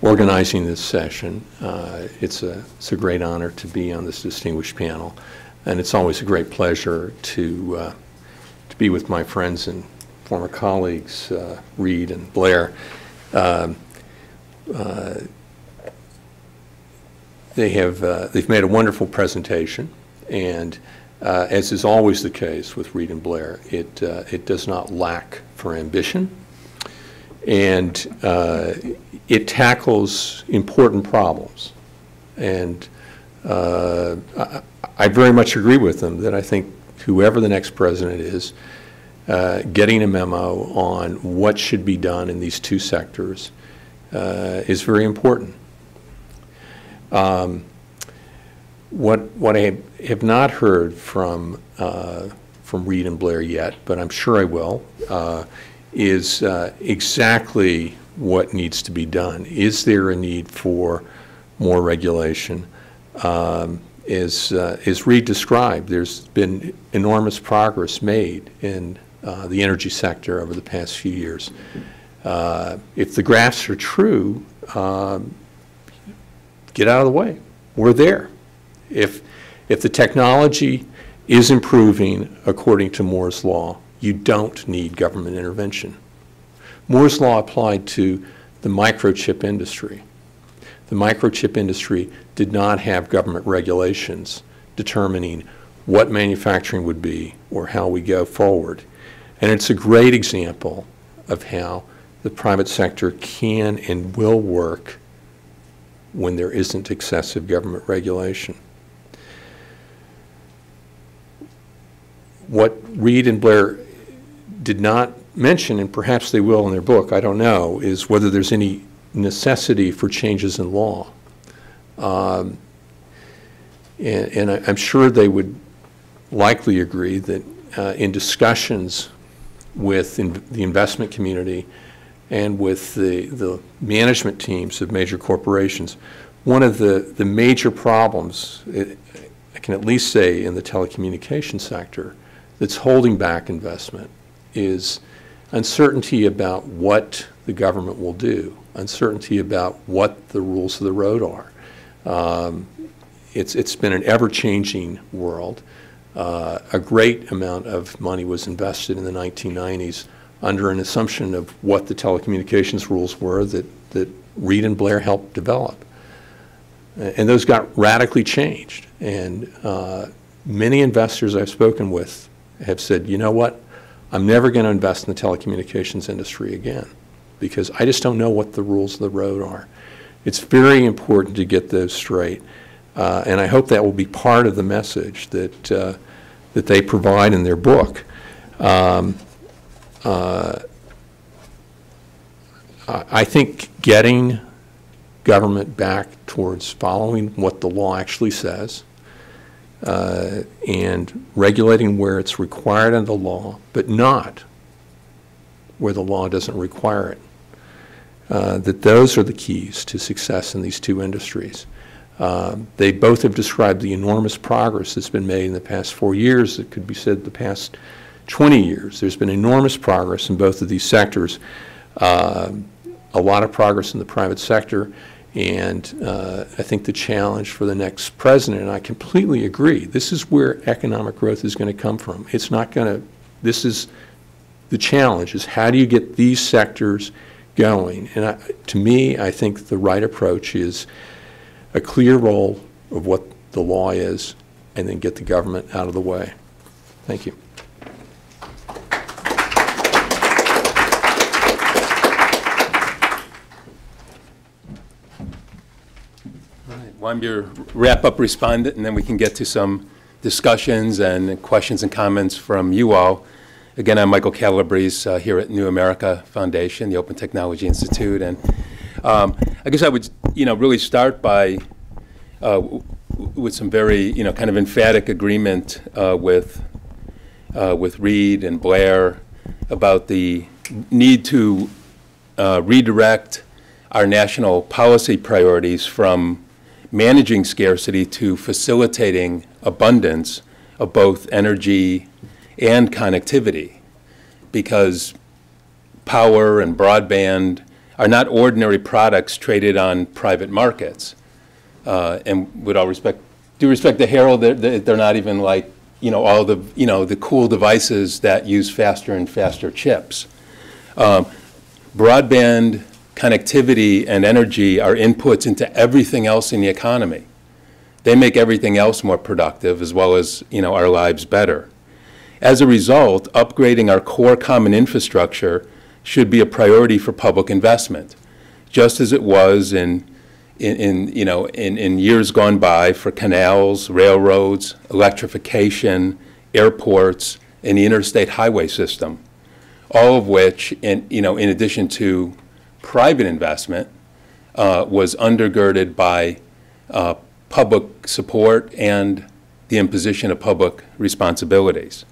organizing this session. Uh, It's a, it's a great honor to be on this distinguished panel, and it's always a great pleasure to, uh, to be with my friends and former colleagues, uh, Reed and Blair. Um, uh, They have, uh, they've made a wonderful presentation, and uh, as is always the case with Reed and Blair, it, uh, it does not lack for ambition, and uh, it tackles important problems. And uh, I, I very much agree with them that I think whoever the next president is, uh, getting a memo on what should be done in these two sectors uh, is very important. Um, What, what I have not heard from, uh, from Reed and Blair yet, but I'm sure I will, uh, is uh, exactly what needs to be done. Is there a need for more regulation? Um, As, uh, as Reed described, there's been enormous progress made in uh, the energy sector over the past few years. Uh, If the graphs are true, um, get out of the way. We're there. If, if the technology is improving according to Moore's Law, you don't need government intervention. Moore's Law applied to the microchip industry. The microchip industry did not have government regulations determining what manufacturing would be or how we go forward. And it's a great example of how the private sector can and will work when there isn't excessive government regulation. What Reed and Blair did not mention, and perhaps they will in their book, I don't know, is whether there's any necessity for changes in law. Um, And, and I- I'm sure they would likely agree that uh, in discussions with in- the investment community and with the, the management teams of major corporations, one of the, the major problems, it- I can at least say in the telecommunications sector, that's holding back investment is uncertainty about what the government will do, uncertainty about what the rules of the road are. Um, It's, it's been an ever-changing world. Uh, A great amount of money was invested in the 1990s under an assumption of what the telecommunications rules were that, that Reed and Blair helped develop. And those got radically changed. And uh, many investors I've spoken with have said, you know what? I'm never going to invest in the telecommunications industry again because I just don't know what the rules of the road are. It's very important to get those straight. Uh, And I hope that will be part of the message that, uh, that they provide in their book. Um, uh, I I think getting government back towards following what the law actually says uh, and regulating where it's required under the law, but not where the law doesn't require it, uh, that those are the keys to success in these two industries. Um, They both have described the enormous progress that's been made in the past four years, that could be said the past 20 years. There's been enormous progress in both of these sectors. Um, A lot of progress in the private sector, and uh, I think the challenge for the next president, and I completely agree, this is where economic growth is going to come from. It's not going to, this is, the challenge is how do you get these sectors going? And I- to me, I think the right approach is a clear role of what the law is, and then get the government out of the way. Thank you. Want me to wrap up respondent, and then we can get to some discussions and questions and comments from you all. Again, I'm Michael Calabrese uh, here at New America Foundation, the Open Technology Institute, and um, I guess I would, you know, really start by uh, with some very, you know, kind of emphatic agreement uh, with uh, with Reed and Blair about the need to uh, redirect our national policy priorities from managing scarcity to facilitating abundance of both energy and connectivity because power and broadband are not ordinary products traded on private markets. Uh, and with all respect, due respect to Harold, they're, they're not even like, you know, all the, you know, the cool devices that use faster and faster chips. Um, broadband connectivity and energy are inputs into everything else in the economy. They make everything else more productive as well as, you know, our lives better. As a result, upgrading our core common infrastructure should be a priority for public investment, just as it was in, in, in you know, in, in years gone by for canals, railroads, electrification, airports, and the interstate highway system, all of which, in, you know, in addition to private investment, uh, was undergirded by uh, public support and the imposition of public responsibilities.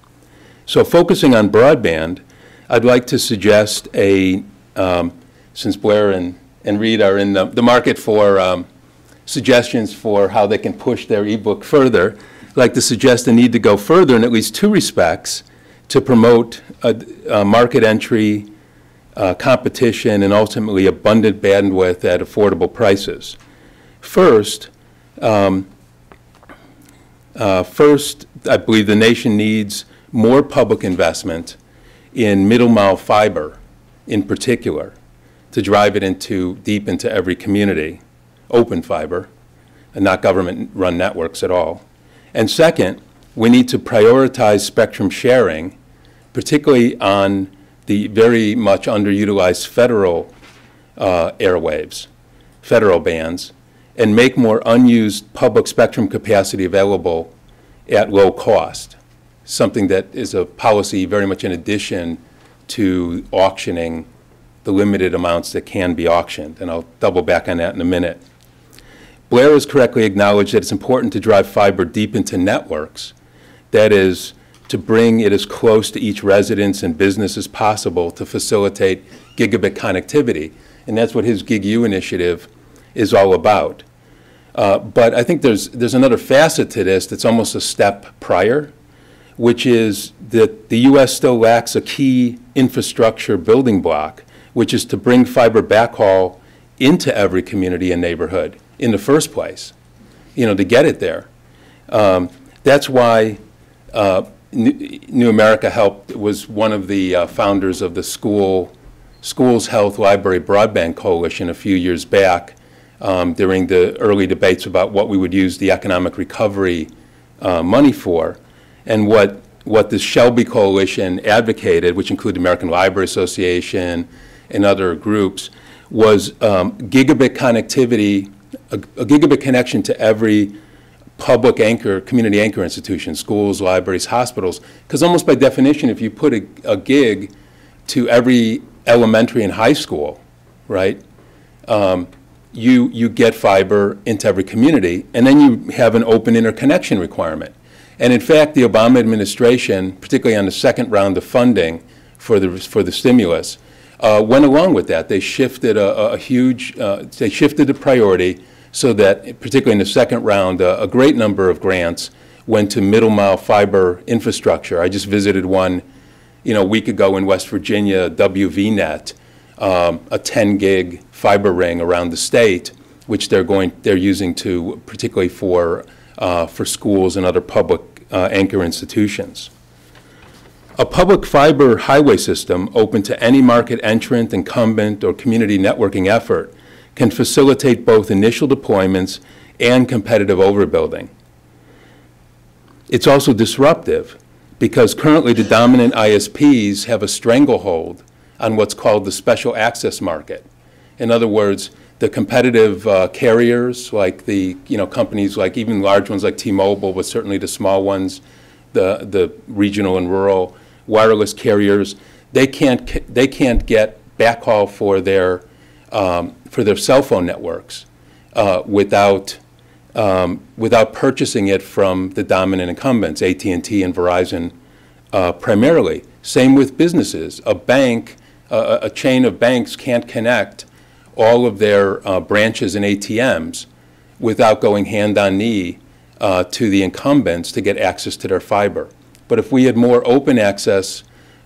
So focusing on broadband, I'd like to suggest a, um, since Blair and, and Reed are in the, the market for um, suggestions for how they can push their ebook further, I'd like to suggest a need to go further in at least two respects to promote a, a market entry, uh, competition, and ultimately abundant bandwidth at affordable prices. First, um, uh, first, I believe the nation needs more public investment in middle mile fiber in particular to drive it into deep into every community, open fiber, and not government run networks at all. And second, we need to prioritize spectrum sharing, particularly on the very much underutilized federal uh, airwaves, federal bands, and make more unused public spectrum capacity available at low cost something that is a policy very much in addition to auctioning the limited amounts that can be auctioned. And I'll double back on that in a minute. Blair has correctly acknowledged that it's important to drive fiber deep into networks. That is, to bring it as close to each residence and business as possible to facilitate gigabit connectivity. And that's what his GigU initiative is all about. Uh, but I think there's, there's another facet to this that's almost a step prior, which is that the U.S. still lacks a key infrastructure building block, which is to bring fiber backhaul into every community and neighborhood in the first place, you know, to get it there. Um, that's why uh, New, America Help was one of the uh, founders of the school Schools Health Library Broadband Coalition a few years back um, during the early debates about what we would use the economic recovery uh, money for. And what, what the Shelby Coalition advocated, which included American Library Association and other groups, was um, gigabit connectivity, a, a gigabit connection to every public anchor, community anchor institutions, schools, libraries, hospitals. Because almost by definition, if you put a, a, gig to every elementary and high school, right, um, you, you get fiber into every community, and then you have an open interconnection requirement. And in fact, the Obama administration, particularly on the second round of funding for the, for the stimulus, uh, went along with that. They shifted a, a huge, uh, they shifted the priority so that, particularly in the second round, uh, a great number of grants went to middle mile fiber infrastructure. I just visited one, you know, a week ago in West Virginia, WVNet, um, a 10 gig fiber ring around the state, which they're going, they're using to, particularly for uh, for schools and other public uh, anchor institutions. A public fiber highway system open to any market entrant, incumbent, or community networking effort can facilitate both initial deployments and competitive overbuilding. It's also disruptive because currently the dominant ISPs have a stranglehold on what's called the special access market. In other words, the competitive uh, carriers, like the you know companies like even large ones like T-Mobile, but certainly the small ones, the the regional and rural wireless carriers, they can't they can't get backhaul for their um, for their cell phone networks uh, without um, without purchasing it from the dominant incumbents, AT&T and Verizon, uh, primarily. Same with businesses. A bank, uh, a chain of banks can't connect all of their uh, branches and ATMs without going hand on knee uh, to the incumbents to get access to their fiber. But if we had more open access,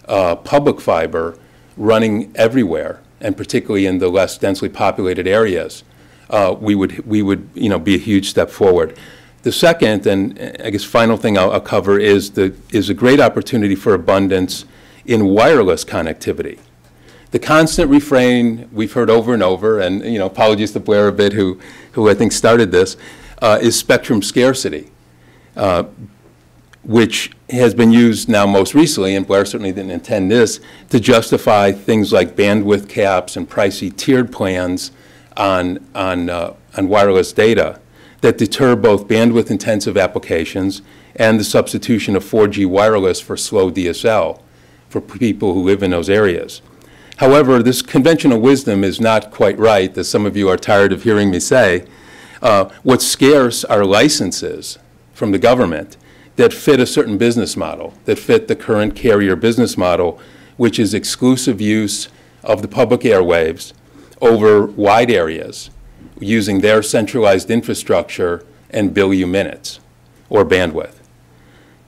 uh, public fiber running everywhere, and particularly in the less densely populated areas, uh, we would, we would, you know, be a huge step forward. The second, and uh, I guess final thing I'll, I'll cover is the, is a great opportunity for abundance in wireless connectivity. The constant refrain we've heard over and over, and, you know, apologies to Blair a bit, who, who I think started this, uh, is spectrum scarcity, uh, which has been used now most recently, and Blair certainly didn't intend this, to justify things like bandwidth caps and pricey tiered plans on, on, uh, on wireless data that deter both bandwidth-intensive applications and the substitution of 4G wireless for slow DSL for people who live in those areas. However, this conventional wisdom is not quite right, as some of you are tired of hearing me say. Uh, what's scarce are licenses from the government that fit a certain business model, that fit the current carrier business model, which is exclusive use of the public airwaves over wide areas using their centralized infrastructure and bill you minutes or bandwidth.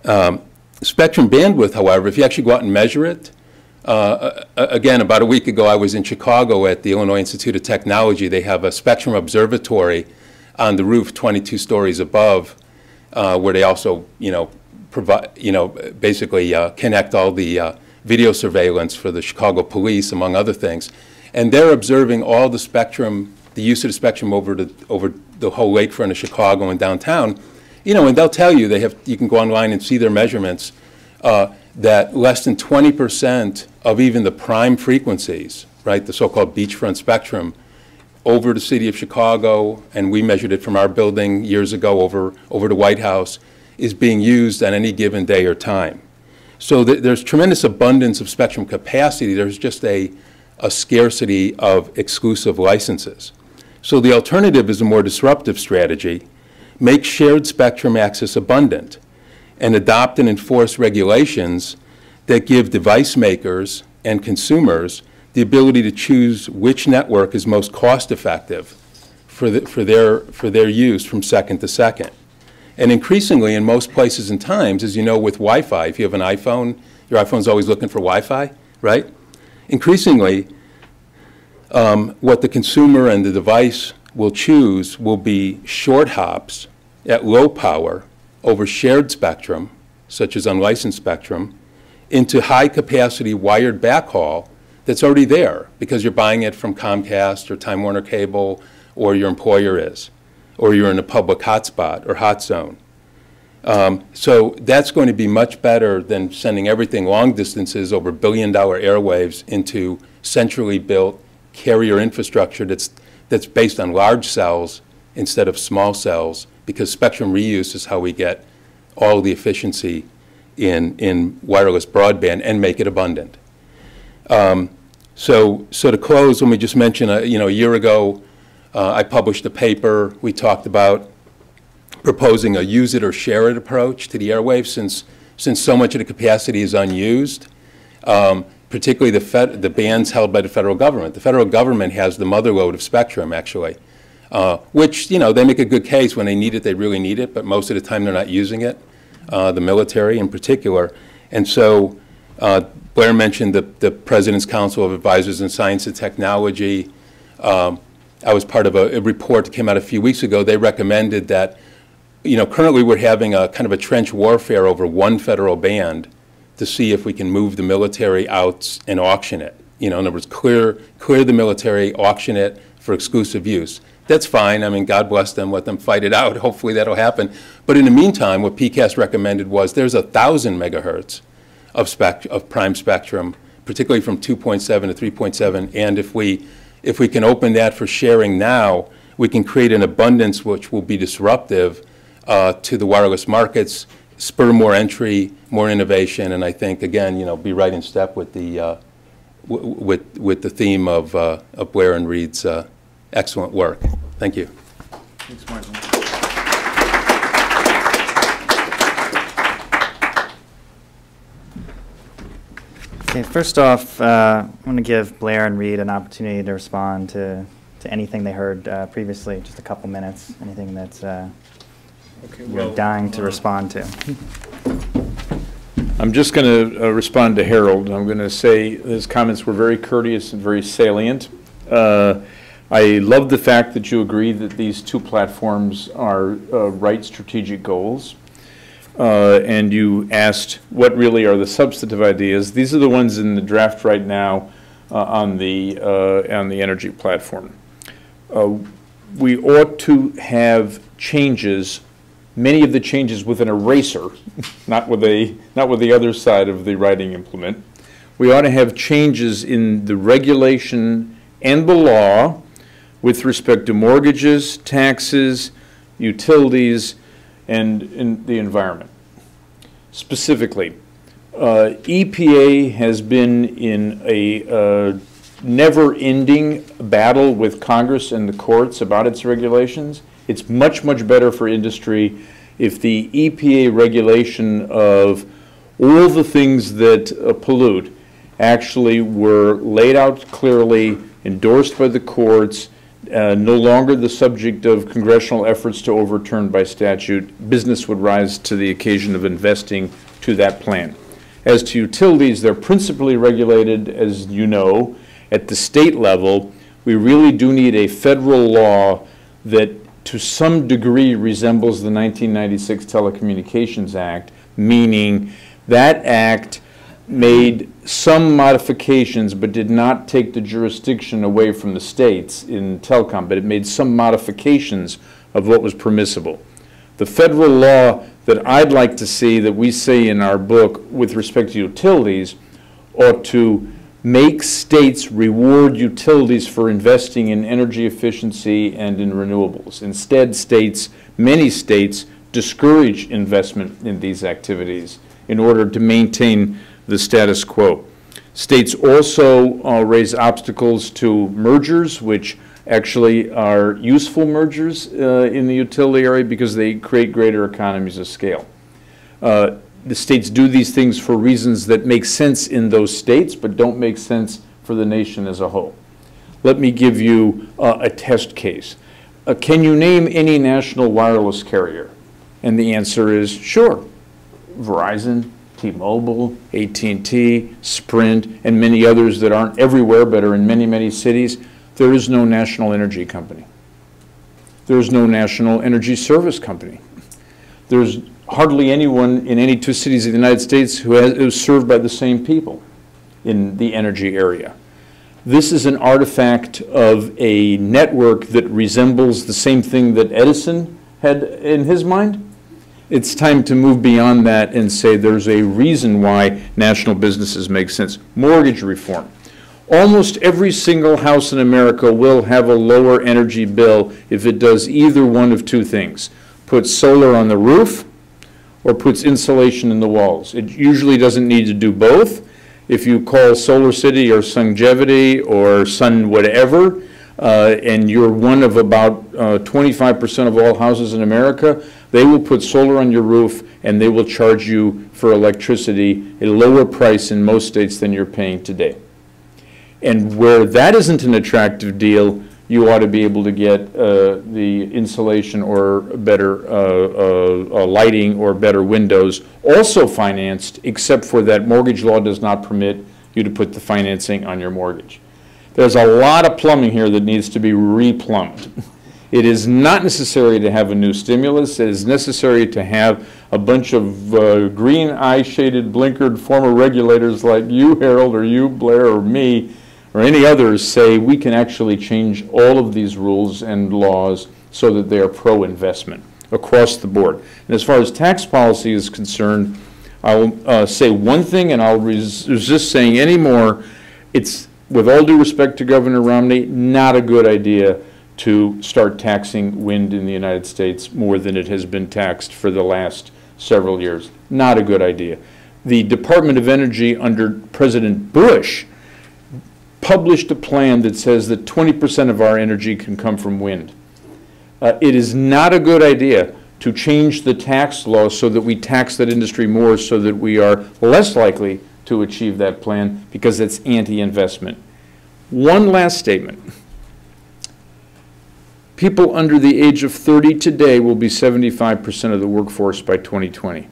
Um, spectrum bandwidth, however, if you actually go out and measure it, uh, again, about a week ago, I was in Chicago at the Illinois Institute of Technology. They have a spectrum observatory on the roof, 22 stories above, uh, where they also, you know, provide, you know, basically uh, connect all the uh, video surveillance for the Chicago police, among other things. And they're observing all the spectrum, the use of the spectrum over the, over the whole lakefront of Chicago and downtown. You know, and they'll tell you, they have, you can go online and see their measurements, uh, that less than 20% of even the prime frequencies, right, the so-called beachfront spectrum, over the city of Chicago, and we measured it from our building years ago over, over the White House, is being used on any given day or time. So th there's tremendous abundance of spectrum capacity. There's just a, a scarcity of exclusive licenses. So the alternative is a more disruptive strategy. Make shared spectrum access abundant and adopt and enforce regulations that give device makers and consumers the ability to choose which network is most cost effective for, the, for, their, for their use from second to second. And increasingly, in most places and times, as you know, with Wi Fi, if you have an iPhone, your iPhone's always looking for Wi Fi, right? Increasingly, um, what the consumer and the device will choose will be short hops at low power over shared spectrum, such as unlicensed spectrum, into high capacity wired backhaul that's already there because you're buying it from Comcast or Time Warner Cable or your employer is, or you're in a public hotspot or hot zone. Um, so that's going to be much better than sending everything long distances over billion dollar airwaves into centrally built carrier infrastructure that's, that's based on large cells instead of small cells because spectrum reuse is how we get all the efficiency in, in wireless broadband and make it abundant. Um, so, so to close, let me just mention, uh, you know, a year ago, uh, I published a paper. We talked about proposing a use it or share it approach to the airwaves since, since so much of the capacity is unused, um, particularly the, the bands held by the federal government. The federal government has the mother load of spectrum, actually, uh, which, you know, they make a good case when they need it, they really need it, but most of the time they're not using it, uh, the military in particular. And so uh, Blair mentioned the, the President's Council of Advisors in Science and Technology. Um, I was part of a, a, report that came out a few weeks ago. They recommended that, you know, currently we're having a kind of a trench warfare over one federal band to see if we can move the military out and auction it. You know, in other words, clear, clear the military, auction it for exclusive use. That's fine. I mean, God bless them, let them fight it out. Hopefully that'll happen. But in the meantime, what PCAST recommended was there's a thousand megahertz of, of prime spectrum, particularly from 2.7 to 3.7. And if we, if we can open that for sharing now, we can create an abundance which will be disruptive uh, to the wireless markets, spur more entry, more innovation, and I think, again, you know, be right in step with the, uh, with, with the theme of, uh, of Blair and Reed's uh, excellent work. Thank you. Thanks. Okay, first off, uh, I want to give Blair and Reed an opportunity to respond to, to anything they heard uh, previously, just a couple minutes, anything that's uh, Okay, you're well, dying to uh, respond to. I'm just going to respond to Harold. I'm going to say his comments were very courteous and very salient. Uh, I love the fact that you agree that these two platforms are uh, right strategic goals. Uh, and you asked what really are the substantive ideas. These are the ones in the draft right now uh, on the uh, on the energy platform. Uh, we ought to have changes, many of the changes with an eraser, not with a not with the other side of the writing implement. We ought to have changes in the regulation and the law with respect to mortgages, taxes, utilities, and in the environment. Specifically, uh, EPA has been in a uh, never-ending battle with Congress and the courts about its regulations. It's much, much better for industry if the EPA regulation of all the things that uh, pollute actually were laid out clearly, endorsed by the courts, uh, no longer the subject of congressional efforts to overturn by statute, business would rise to the occasion of investing to that plan. As to utilities, they're principally regulated, as you know, at the state level. We really do need a federal law that to some degree resembles the 1996 Telecommunications Act, meaning that act made some modifications but did not take the jurisdiction away from the states in telecom, but it made some modifications of what was permissible. The federal law that I'd like to see that we see in our book with respect to utilities ought to make states reward utilities for investing in energy efficiency and in renewables. Instead, states, many states, discourage investment in these activities in order to maintain the status quo. States also uh, raise obstacles to mergers, which actually are useful mergers uh, in the utility area because they create greater economies of scale. Uh, the states do these things for reasons that make sense in those states but don't make sense for the nation as a whole. Let me give you uh, a test case. Uh, can you name any national wireless carrier? And the answer is sure. Verizon, T-Mobile, AT&T, Sprint, and many others that aren't everywhere but are in many, many cities. There is no national energy company. There is no national energy service company. There's hardly anyone in any two cities of the United States who, has, is served by the same people in the energy area. This is an artifact of a network that resembles the same thing that Edison had in his mind. It's time to move beyond that and say there's a reason why national businesses make sense. Mortgage reform. Almost every single house in America will have a lower energy bill if it does either one of two things. Puts solar on the roof or puts insulation in the walls. It usually doesn't need to do both. If you call SolarCity or Sungevity or Sun whatever, uh, and you're one of about 25% uh, of all houses in America, they will put solar on your roof and they will charge you for electricity a lower price in most states than you're paying today. And where that isn't an attractive deal, you ought to be able to get uh, the insulation or better uh, uh, uh, lighting or better windows also financed, except for that mortgage law does not permit you to put the financing on your mortgage. There's a lot of plumbing here that needs to be replumbed. It is not necessary to have a new stimulus. It is necessary to have a bunch of uh, green eye shaded blinkered former regulators like you, Harold, or you, Blair, or me or any others say we can actually change all of these rules and laws so that they are pro-investment across the board. And as far as tax policy is concerned, I'll uh, say one thing and I'll res resist saying any more. It's, with all due respect to Governor Romney, not a good idea to start taxing wind in the United States more than it has been taxed for the last several years. Not a good idea. The Department of Energy under President Bush published a plan that says that 20% of our energy can come from wind. Uh, it is not a good idea to change the tax law so that we tax that industry more so that we are less likely to achieve that plan because it's anti-investment. One last statement. People under the age of 30 today will be 75% of the workforce by 2020.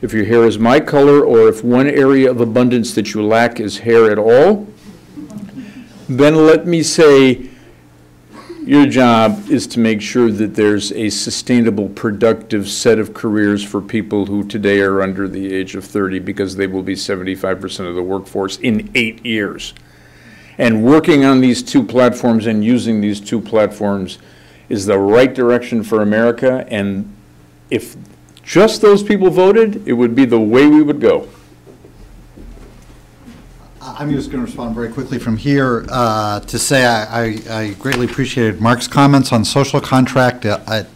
if your hair is my color, or if one area of abundance that you lack is hair at all, then let me say, your job is to make sure that there's a sustainable, productive set of careers for people who today are under the age of 30, because they will be 75% of the workforce in eight years. And working on these two platforms and using these two platforms is the right direction for America, and if just those people voted, it would be the way we would go. I'm just going to respond very quickly from here uh, to say I I- I greatly appreciated Mark's comments on social contract. Uh, I-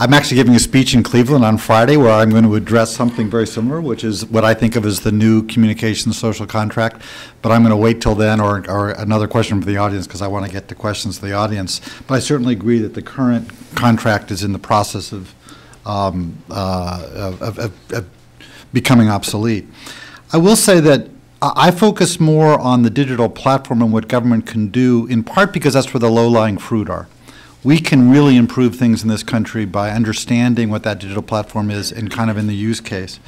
I'm actually giving a speech in Cleveland on Friday where I'm going to address something very similar, which is what I think of as the new communication social contract. But I'm going to wait till then, or or another question from the audience, because I want to get to questions of the audience. But I certainly agree that the current contract is in the process of um, uh, of- of of- becoming obsolete. I will say that I focus more on the digital platform and what government can do, in part because that's where the low-lying fruit are. We can really improve things in this country by understanding what that digital platform is and kind of in the use case.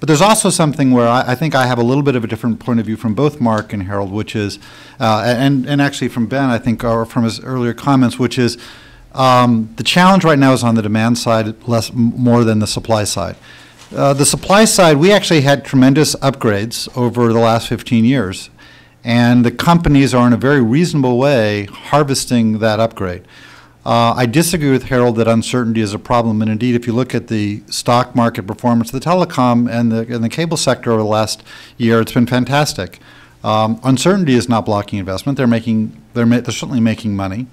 But there's also something where I, I think I have a little bit of a different point of view from both Mark and Harold, which is, uh, and, and actually from Ben, I think, or from his earlier comments, which is um, the challenge right now is on the demand side less more than the supply side. Uh, the supply side, we actually had tremendous upgrades over the last 15 years, and the companies are in a very reasonable way harvesting that upgrade. Uh, I disagree with Harold that uncertainty is a problem, and indeed, if you look at the stock market performance of the telecom and the, and the cable sector over the last year, it's been fantastic. Um, uncertainty is not blocking investment. They're making, they're, ma- they're certainly making money.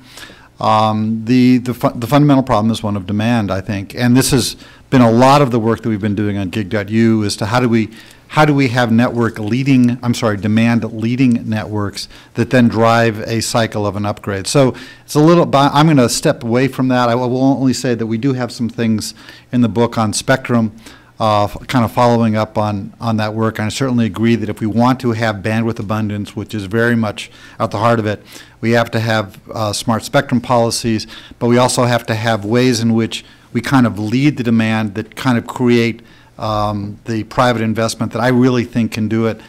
Um, the, the, fu- the fundamental problem is one of demand, I think, and this has been a lot of the work that we've been doing on Gig.U as to how do we, how do we have network leading, I'm sorry, demand leading networks that then drive a cycle of an upgrade. So it's a little, I'm going to step away from that. I will only say that we do have some things in the book on spectrum, uh, kind of following up on, on that work. And I certainly agree that if we want to have bandwidth abundance, which is very much at the heart of it, we have to have uh, smart spectrum policies, but we also have to have ways in which we kind of lead the demand that kind of create um, the private investment that I really think can do it.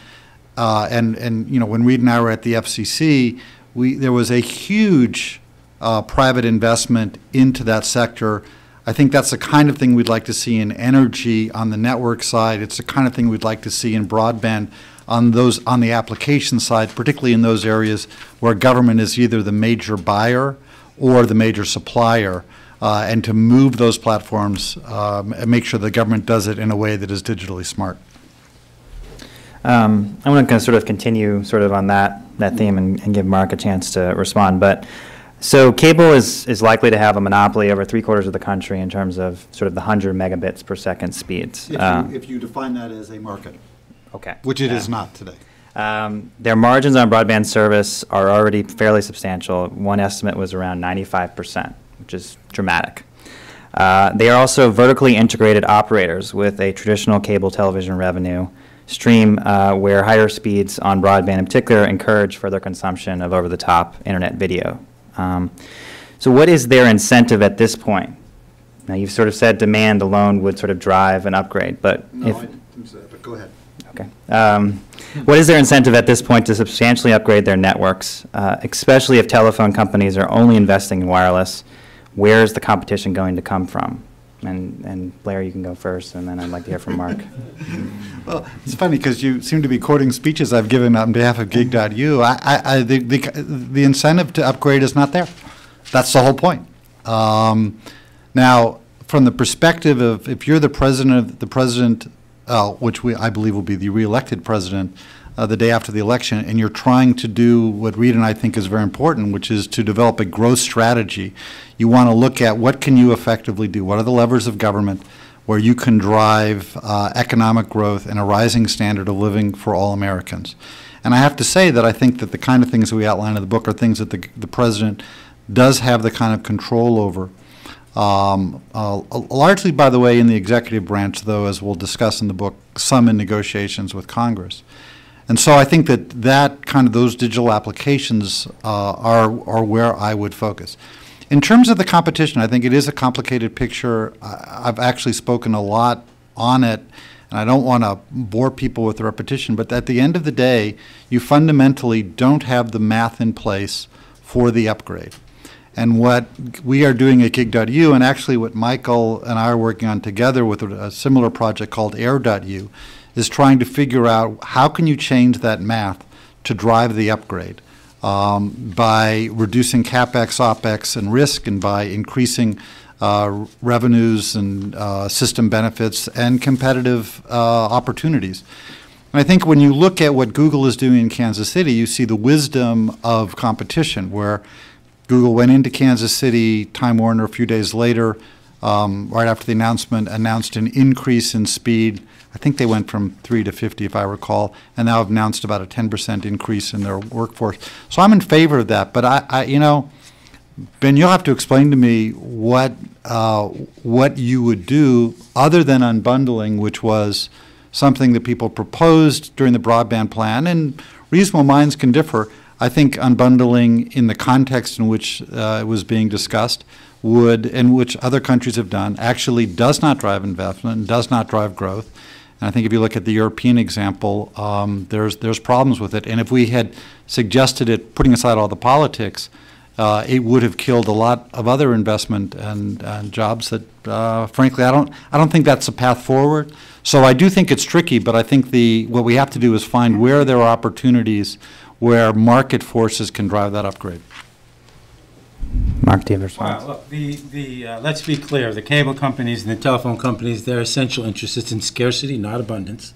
Uh, And, and, you know, when Reed and I were at the FCC, we, there was a huge uh, private investment into that sector. I think that's the kind of thing we'd like to see in energy on the network side. It's the kind of thing we'd like to see in broadband on those, on the application side, particularly in those areas where government is either the major buyer or the major supplier, uh, and to move those platforms um, and make sure the government does it in a way that is digitally smart. Um, I'm going to sort of continue sort of on that, that theme and, and give Mark a chance to respond. But, so cable is, is likely to have a monopoly over three quarters of the country in terms of sort of the 100 megabits per second speeds. Uh, if you define that as a market, Okay. which it is Yeah. not today. Um, Their margins on broadband service are already fairly substantial. One estimate was around 95%, which is dramatic. Uh, They are also vertically integrated operators with a traditional cable television revenue stream uh, where higher speeds on broadband in particular encourage further consumption of over-the-top internet video. Um, So what is their incentive at this point? Now, you've sort of said demand alone would sort of drive an upgrade, but if... didn't say that, but go ahead. Okay. Um, What is their incentive at this point to substantially upgrade their networks, uh, especially if telephone companies are only investing in wireless? Where is the competition going to come from? And and Blair, you can go first, and then I'd like to hear from Mark. Well, it's funny because you seem to be quoting speeches I've given on behalf of Gig.U. I, I, I, the, the, the incentive to upgrade is not there. That's the whole point. Um, now, from the perspective of if you're the president of the president, uh, which we I believe will be the reelected president uh, the day after the election, and you're trying to do what Reed and I think is very important, which is to develop a growth strategy. You want to look at what can you effectively do? What are the levers of government? where you can drive uh, economic growth and a rising standard of living for all Americans. And I have to say that I think that the kind of things that we outline in the book are things that the, the president does have the kind of control over. Um, uh, largely, by the way, in the executive branch, though, as we'll discuss in the book, some in negotiations with Congress. And so I think that that kind of those digital applications uh, are, are where I would focus. In terms of the competition, I think it is a complicated picture. I- I've actually spoken a lot on it, And I don't want to bore people with the repetition, but at the end of the day, you fundamentally don't have the math in place for the upgrade. And what we are doing at Gig.U, and actually what Michael and I are working on together with a a similar project called Air.U, is trying to figure out how can you change that math to drive the upgrade um, by reducing capex, opex, and risk, and by increasing uh, revenues and uh, system benefits and competitive uh, opportunities. And I think when you look at what Google is doing in Kansas City, you see the wisdom of competition, where Google went into Kansas City, Time Warner a few days later, um, right after the announcement, announced an increase in speed. I think they went from 3 to 50, if I recall, and now have announced about a 10% increase in their workforce. So I'm in favor of that, but I, I you know, Ben, you'll have to explain to me what, uh, what you would do other than unbundling, which was something that people proposed during the broadband plan, and reasonable minds can differ. I think unbundling in the context in which uh, it was being discussed would, and which other countries have done, actually does not drive investment and does not drive growth. And I think if you look at the European example, um, there's, there's problems with it. And if we had suggested it, putting aside all the politics, uh, it would have killed a lot of other investment and, and jobs that, uh, frankly, I don't, I don't think that's the path forward. So I do think it's tricky, but I think the, what we have to do is find where there are opportunities where market forces can drive that upgrade. Mark, response? Well, look, the, the, uh, let's be clear, the cable companies and the telephone companies, their essential interest is in scarcity, not abundance.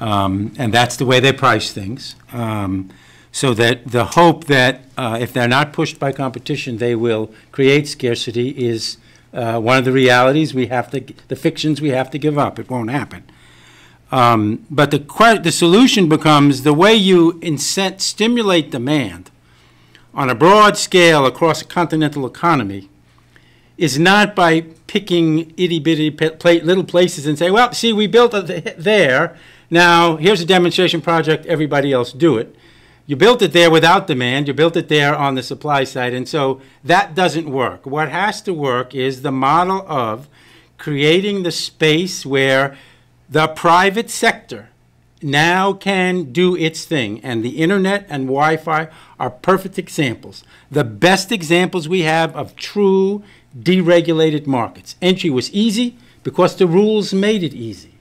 Um, And that's the way they price things. Um, So that the hope that uh, if they're not pushed by competition, they will create scarcity is uh, one of the realities we have to, the fictions we have to give up. It won't happen. Um, But the the solution becomes the way you incent, stimulate demand on a broad scale across a continental economy is not by picking itty-bitty pa- little places and say, well, see, we built it there, now here's a demonstration project, everybody else do it. You built it there without demand, you built it there on the supply side, and so that doesn't work. What has to work is the model of creating the space where the private sector now can do its thing, and the internet and Wi-Fi are perfect examples. The best examples we have of true deregulated markets. Entry was easy because the rules made it easy.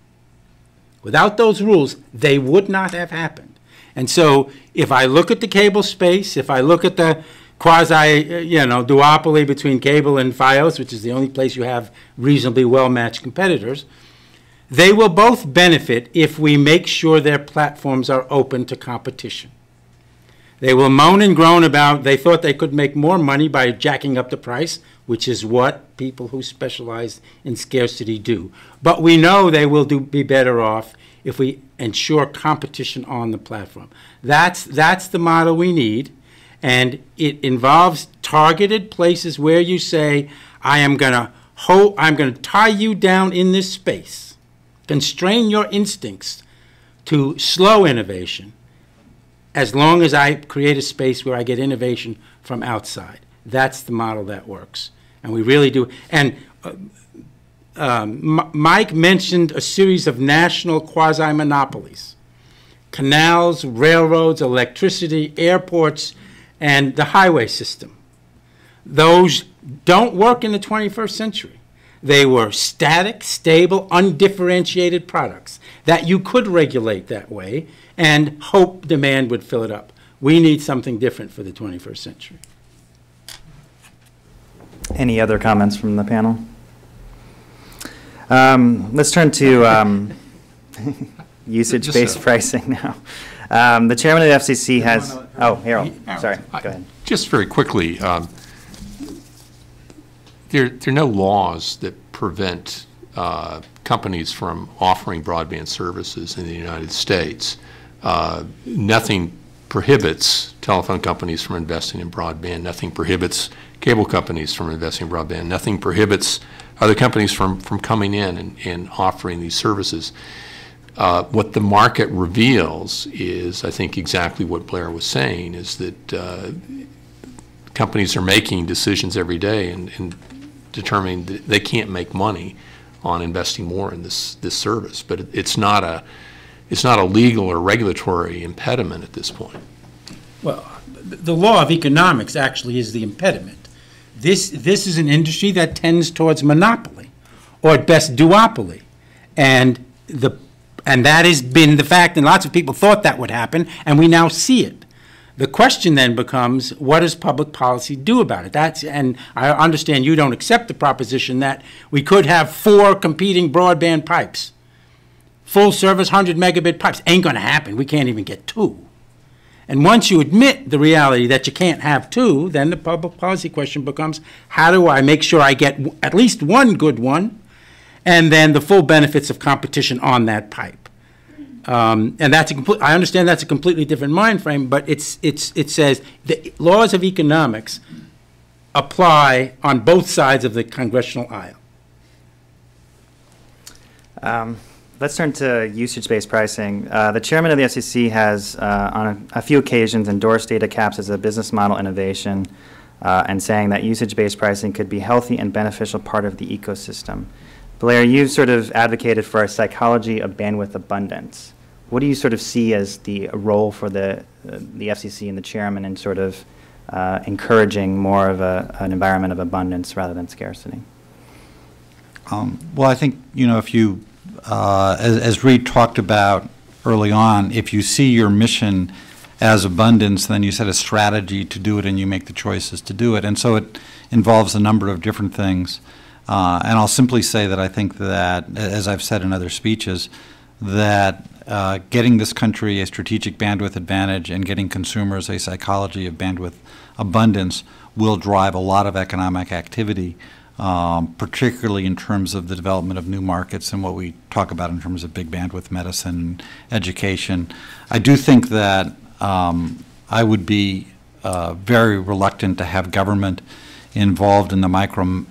Without those rules, they would not have happened. And so, if I look at the cable space, if I look at the quasi, uh, you know, duopoly between cable and FiOS, which is the only place you have reasonably well-matched competitors, they will both benefit if we make sure their platforms are open to competition. They will moan and groan about they thought they could make more money by jacking up the price, which is what people who specialize in scarcity do. But we know they will do, be better off if we ensure competition on the platform. That's, that's the model we need, and it involves targeted places where you say, I am going to I'm going to tie you down in this space, constrain your instincts to slow innovation, as long as I create a space where I get innovation from outside. That's the model that works. And we really do. And uh, um, Mike mentioned a series of national quasi monopolies canals, railroads, electricity, airports, and the highway system. Those don't work in the 21st century. They were static, stable, undifferentiated products that you could regulate that way and hope demand would fill it up. We need something different for the 21st century. Any other comments from the panel? Um, Let's turn to um, usage-based Just, pricing now. Um, The chairman of the FCC has, oh, Harold, sorry, go ahead. Just very quickly, um, there, there are no laws that prevent uh, companies from offering broadband services in the United States. Uh, Nothing prohibits telephone companies from investing in broadband. Nothing prohibits cable companies from investing in broadband. Nothing prohibits other companies from, from coming in and, and offering these services. Uh, What the market reveals is, I think, exactly what Blair was saying, is that uh, companies are making decisions every day and, and determining that they can't make money on investing more in this, this service. But it- it's not a, it's not a legal or regulatory impediment at this point. Well, the law of economics actually is the impediment. This, this is an industry that tends towards monopoly, or at best duopoly. And the, and that has been the fact, and lots of people thought that would happen, and we now see it. The question then becomes, what does public policy do about it? That's, and I understand you don't accept the proposition that we could have four competing broadband pipes. Full-service 100 megabit pipes. Ain't gonna happen. We can't even get two. And once you admit the reality that you can't have two, then the public policy question becomes, how do I make sure I get at least one good one, and then the full benefits of competition on that pipe? Um, And that's a complete, I understand that's a completely different mind frame, but it's, it's, it says, the laws of economics apply on both sides of the congressional aisle. Um, Let's turn to usage-based pricing. Uh, The chairman of the FCC has, uh, on a a few occasions, endorsed data caps as a business model innovation uh, and saying that usage-based pricing could be healthy and beneficial part of the ecosystem. Blair, you've sort of advocated for a psychology of bandwidth abundance. What do you sort of see as the role for the, uh, the FCC and the chairman in sort of uh, encouraging more of a, an environment of abundance rather than scarcity? Um, Well, I think, you know, if you, uh, as as Reed talked about early on, if you see your mission as abundance, then you set a strategy to do it and you make the choices to do it. And so it involves a number of different things. Uh, And I'll simply say that I think that, as I've said in other speeches, that uh, getting this country a strategic bandwidth advantage and getting consumers a psychology of bandwidth abundance will drive a lot of economic activity, um, particularly in terms of the development of new markets and what we talk about in terms of big bandwidth medicine, education. I do think that um, I would be uh, very reluctant to have government involved in the micro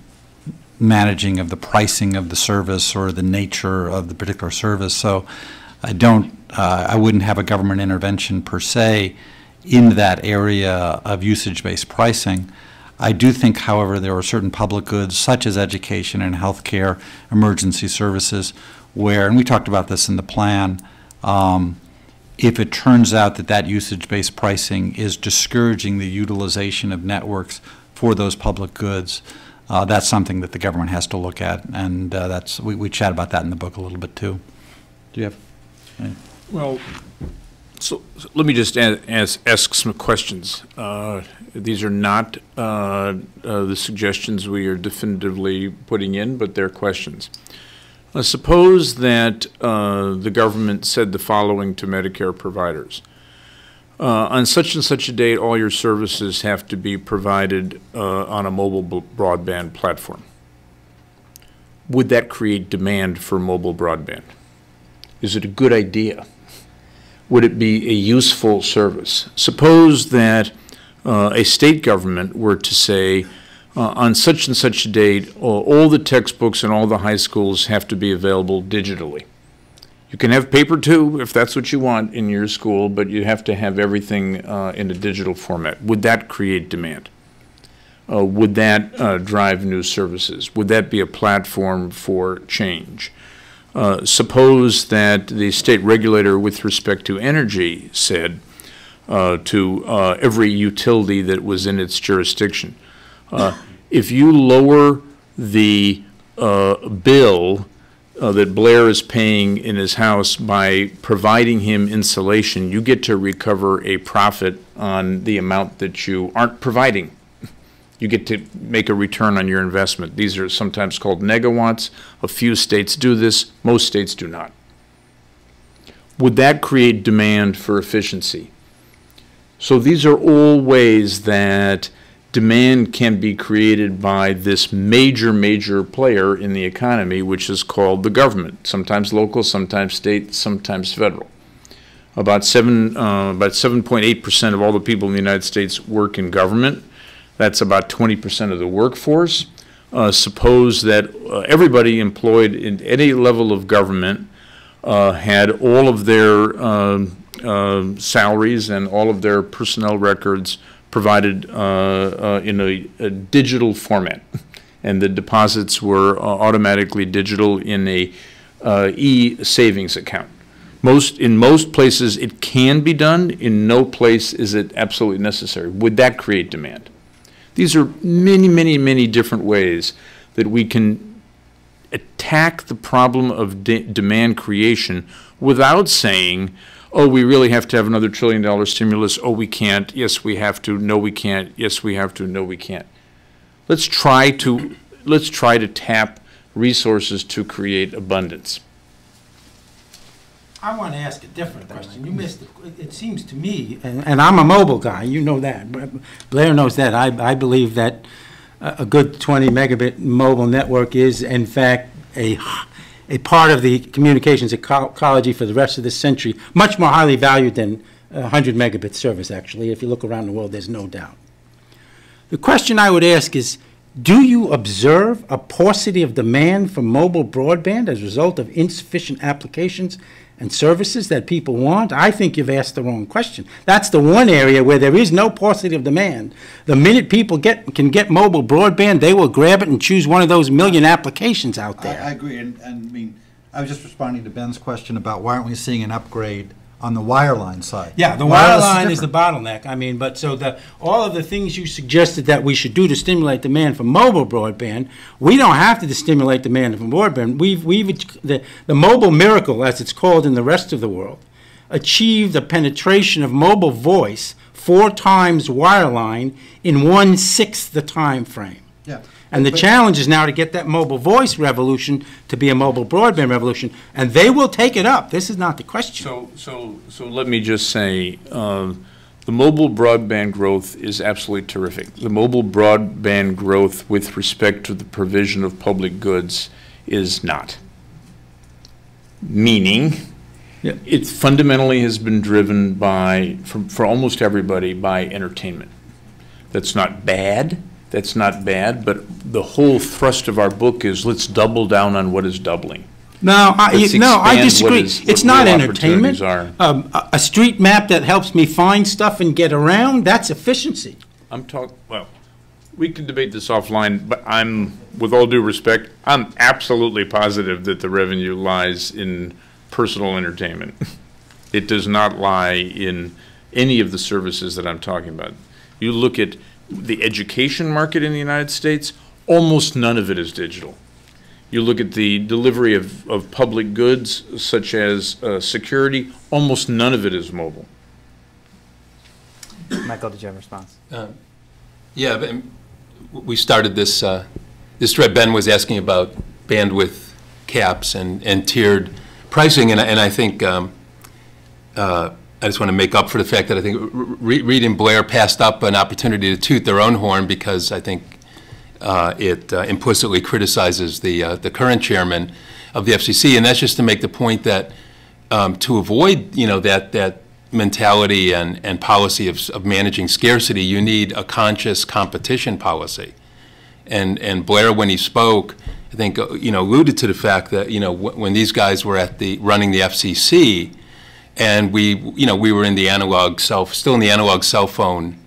managing of the pricing of the service or the nature of the particular service. So I don't, uh, I wouldn't have a government intervention per se in that area of usage-based pricing. I do think, however, there are certain public goods such as education and healthcare, emergency services, where, and we talked about this in the plan, um, if it turns out that that usage-based pricing is discouraging the utilization of networks for those public goods, uh, that's something that the government has to look at, and uh, that's, we we chat about that in the book a little bit, too. Do you have? Well, so so let me just ask, ask some questions. Uh, These are not uh, uh, the suggestions we are definitively putting in, but they're questions. Uh, Suppose that uh, the government said the following to Medicare providers. Uh, On such and such a date, all your services have to be provided on a mobile broadband platform. Would that create demand for mobile broadband? Is it a good idea? Would it be a useful service? Suppose that uh, a state government were to say, uh, on such and such a date, all all the textbooks in all the high schools have to be available digitally. You can have paper too, if that's what you want in your school, but you have to have everything uh, in a digital format. Would that create demand? Uh, Would that uh, drive new services? Would that be a platform for change? Uh, Suppose that the state regulator with respect to energy said uh, to uh, every utility that was in its jurisdiction, uh, if you lower the uh, bill that Blair is paying in his house by providing him insulation, you get to recover a profit on the amount that you aren't providing you get to make a return on your investment. These are sometimes called negawatts. A few states do this, most states do not. Would that create demand for efficiency? So these are all ways that demand can be created by this major, major player in the economy, which is called the government, sometimes local, sometimes state, sometimes federal. About seven, uh, about 7.8% of all the people in the United States work in government. That's about 20% of the workforce. Uh, Suppose that uh, everybody employed in any level of government uh, had all of their um, uh, salaries and all of their personnel records provided uh, uh, in a a digital format. and the deposits were uh, automatically digital in a e-savings account. Most, in most places, it can be done. In no place is it absolutely necessary. Would that create demand? These are many, many, many different ways that we can attack the problem of de- demand creation without saying, oh, we really have to have another trillion dollar stimulus. Oh, we can't. Yes, we have to. No, we can't. Yes, we have to. No, we can't. Let's try to let's try to tap resources to create abundance. I want to ask a different question. You missed, it- it seems to me, and and I'm a mobile guy, you know that. Blair knows that. I, I believe that a a good 20 megabit mobile network is in fact a, a part of the communications eco- ecology for the rest of this century, much more highly valued than a 100 megabit service, actually. If you look around the world, there's no doubt. The question I would ask is, do you observe a paucity of demand for mobile broadband as a result of insufficient applications and services that people want? I think you've asked the wrong question. That's the one area where there is no paucity of demand. The minute people get, can get mobile broadband, they will grab it and choose one of those million applications out I, I agree, and, and I mean, I was just responding to Ben's question about why aren't we seeing an upgrade on the wireline side? Yeah, the wireline is the bottleneck. I mean, but so the, all of the things you suggested that we should do to stimulate demand for mobile broadband, we don't have to stimulate demand for broadband. We've, we've, the, the mobile miracle, as it's called in the rest of the world, achieved a penetration of mobile voice four times wireline in one-sixth the time frame. Yeah. And the But- challenge is now to get that mobile voice revolution to be a mobile broadband revolution, and they will take it up. This is not the question. So, so, so let me just say, um, the mobile broadband growth is absolutely terrific. The mobile broadband growth with respect to the provision of public goods is not. Meaning, Yeah. it fundamentally has been driven by, for, for almost everybody, by entertainment. That's not bad, that's not bad, but the whole thrust of our book is let's double down on what is doubling. No, I, you- no, I expand what disagree. is- It's not entertainment. opportunities Um, a, a street map that helps me find stuff and get around, that's efficiency. I'm talk, well, we can debate this offline, but I'm, with all due respect, I'm absolutely positive that the revenue lies in personal entertainment. It does not lie in any of the services that I'm talking about. You look at the education market in the United States, almost none of it is digital. You look at the delivery of, of public goods such as uh, security, almost none of it is mobile. Michael, did you have a response? Yeah, but, um, we started this, uh, this thread, Ben was asking about bandwidth caps and, and tiered pricing, and I, and I think, um, uh, I just want to make up for the fact that I think Re- Reed and Blair passed up an opportunity to toot their own horn because I think uh, it uh, implicitly criticizes the, uh, the current chairman of the FCC, and that's just to make the point that um, to avoid, you know, that, that mentality and, and policy of, of managing scarcity, you need a conscious competition policy. And, and Blair, when he spoke, I think, uh, you know, alluded to the fact that, you know, wh- when these guys were at the, running the FCC, and we, you know, we were in the analog cell, still in the analog cell phone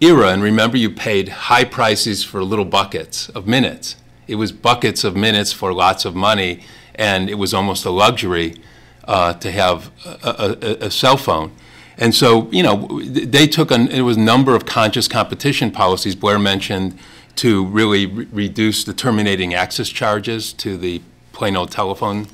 era, and remember, you paid high prices for little buckets of minutes. It was buckets of minutes for lots of money, and it was almost a luxury uh, to have a, a, a cell phone. And so, you know, they took, an, it was a number of conscious competition policies Blair mentioned to really re- reduce the terminating access charges to the plain old telephone,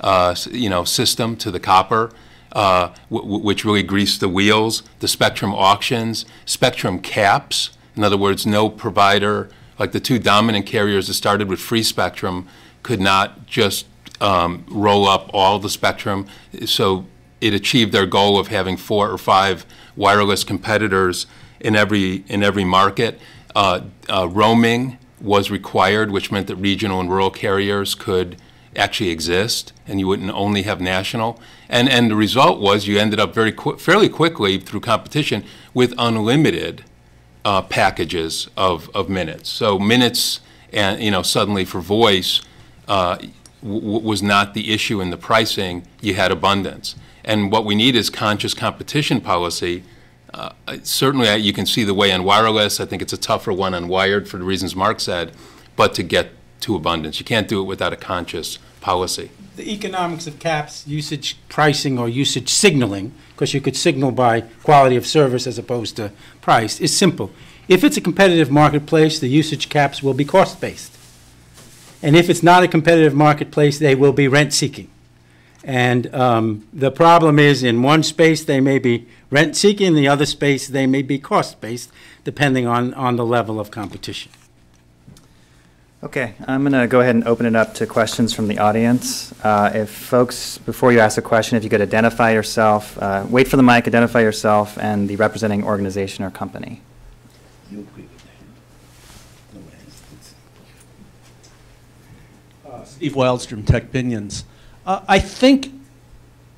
uh, you know, system, to the copper uh, wh- which really greased the wheels, the spectrum auctions, spectrum caps. In other words, no provider, like the two dominant carriers that started with free spectrum, could not just um, roll up all the spectrum. So it achieved their goal of having four or five wireless competitors in every, in every market. Uh, uh, Roaming was required, which meant that regional and rural carriers could actually exist, and you wouldn't only have national. And, and the result was you ended up very qui- fairly quickly through competition with unlimited uh, packages of, of minutes. So minutes, and you know, suddenly for voice uh, was not the issue in the pricing. You had abundance. And what we need is conscious competition policy. Uh, Certainly, uh, you can see the way on wireless. I think it's a tougher one on wired for the reasons Mark said. but to get to abundance. You can't do it without a conscious policy. The economics of caps, usage pricing or usage signaling, because you could signal by quality of service as opposed to price, is simple. If it's a competitive marketplace, the usage caps will be cost-based. And if it's not a competitive marketplace, they will be rent-seeking. And um, the problem is, in one space, they may be rent-seeking, in the other space, they may be cost-based, depending on, on the level of competition. Okay, I'm going to go ahead and open it up to questions from the audience. Uh, If folks, before you ask a question, if you could identify yourself, uh, wait for the mic, identify yourself and the representing organization or company. Steve Wildstrom, Techpinions. Uh, I think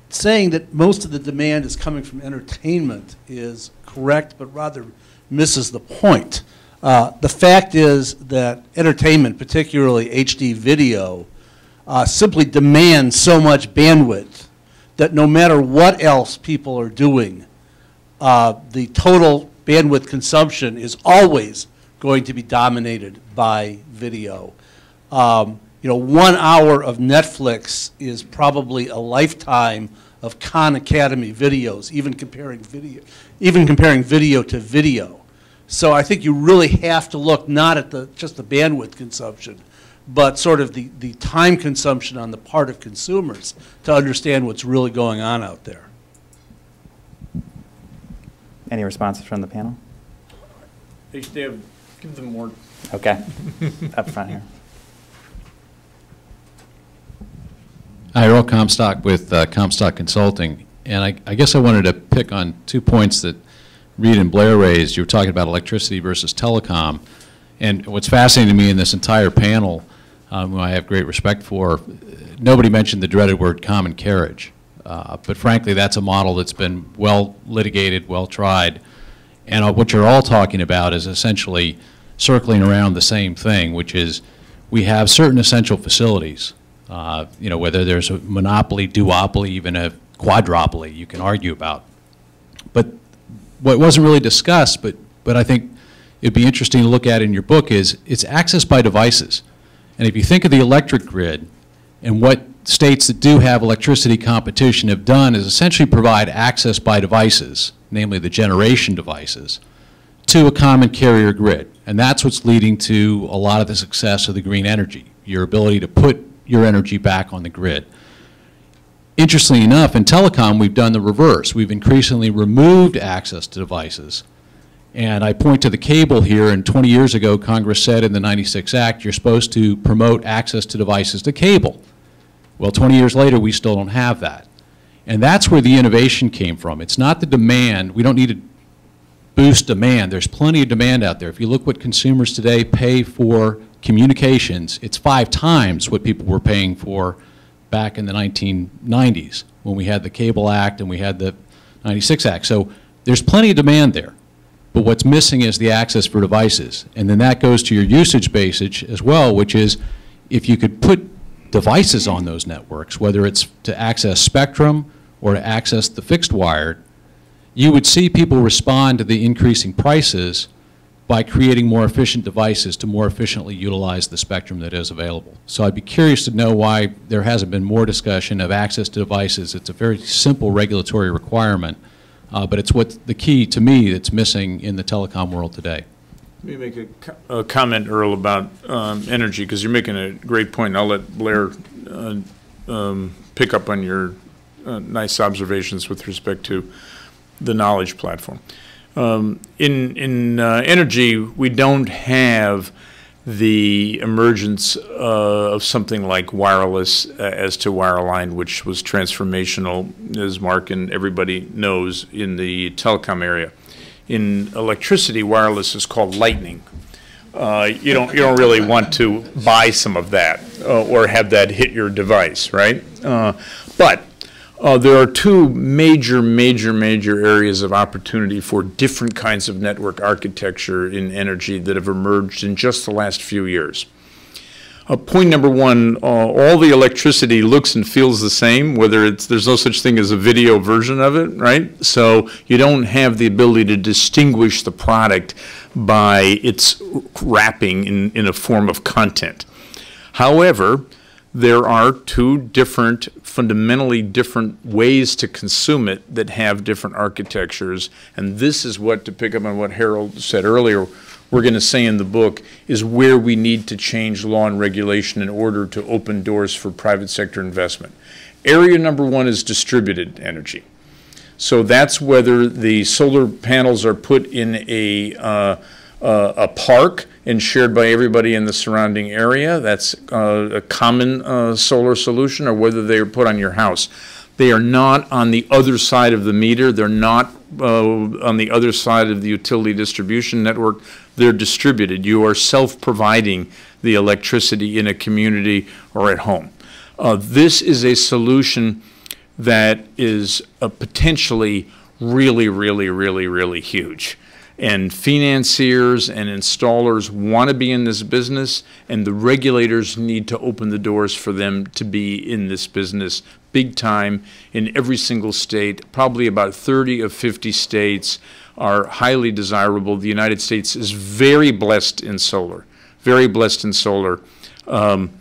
saying that most of the demand is coming from entertainment is correct, but rather misses the point. Uh, the fact is that entertainment, particularly HD video, uh, simply demands so much bandwidth that no matter what else people are doing, uh, the total bandwidth consumption is always going to be dominated by video. Um, you know, one hour of Netflix is probably a lifetime of Khan Academy videos, even comparing video, even comparing video to video. So I think you really have to look not at the just the bandwidth consumption, but sort of the, the time consumption on the part of consumers to understand what's really going on out there. Any responses from the panel? They should have, give them more. Okay, up front here. Hi, Earl Comstock with uh, Comstock Consulting, and I I guess I wanted to pick on two points that Reed and Blair raised. You were talking about electricity versus telecom, and what's fascinating to me in this entire panel, um, who I have great respect for, nobody mentioned the dreaded word common carriage. Uh, But frankly, that's a model that's been well litigated, well tried, and uh, what you're all talking about is essentially circling around the same thing, which is we have certain essential facilities, uh, you know, whether there's a monopoly, duopoly, even a quadropoly, you can argue about. What wasn't really discussed, but, but I think it'd be interesting to look at in your book is it's access by devices. And if you think of the electric grid and what states that do have electricity competition have done is essentially provide access by devices, namely the generation devices, to a common carrier grid. And that's what's leading to a lot of the success of the green energy, your ability to put your energy back on the grid. Interestingly enough, in telecom, we've done the reverse. We've increasingly removed access to devices. And I point to the cable here, and 20 years ago, Congress said in the 96 Act, you're supposed to promote access to devices to cable. Well, 20 years later, we still don't have that. And that's where the innovation came from. It's not the demand. We don't need to boost demand. There's plenty of demand out there. If you look what consumers today pay for communications, it's five times what people were paying for back in the 1990s when we had the Cable Act and we had the 96 Act. So there's plenty of demand there. But what's missing is the access for devices. And then that goes to your usage basage as well, which is if you could put devices on those networks, whether it's to access spectrum or to access the fixed wired, you would see people respond to the increasing prices by creating more efficient devices to more efficiently utilize the spectrum that is available. So I'd be curious to know why there hasn't been more discussion of access to devices. It's a very simple regulatory requirement, uh, but it's what the key to me that's missing in the telecom world today. Let me make a, a comment, Earl, about um, energy, because you're making a great point. I'll let Blair uh, um, pick up on your uh, nice observations with respect to the knowledge platform. Um, In, in uh, energy, we don't have the emergence uh, of something like wireless uh, as to wireline, which was transformational, as Mark and everybody knows, in the telecom area. In electricity, wireless is called lightning. Uh, You don't, you don't really want to buy some of that uh, or have that hit your device, right? Uh, But uh, there are two major, major, major areas of opportunity for different kinds of network architecture in energy that have emerged in just the last few years. Uh, point number one, uh, all the electricity looks and feels the same, whether it's, there's no such thing as a video version of it, right? So you don't have the ability to distinguish the product by its wrapping in, in a form of content. However, there are two different, fundamentally different ways to consume it that have different architectures. And this is what, to pick up on what Harold said earlier, we're going to say in the book is where we need to change law and regulation in order to open doors for private sector investment. Area number one is distributed energy. So that's whether the solar panels are put in a, uh, uh, a park and shared by everybody in the surrounding area. That's uh, a common uh, solar solution, or whether they are put on your house. They are not on the other side of the meter. They're not uh, on the other side of the utility distribution network. They're distributed. You are self-providing the electricity in a community or at home. Uh, this is a solution that is uh, potentially really, really, really, really huge. And financiers and installers want to be in this business, and the regulators need to open the doors for them to be in this business big time in every single state. Probably about 30 of 50 states are highly desirable. The United States is very blessed in solar, very blessed in solar. Um,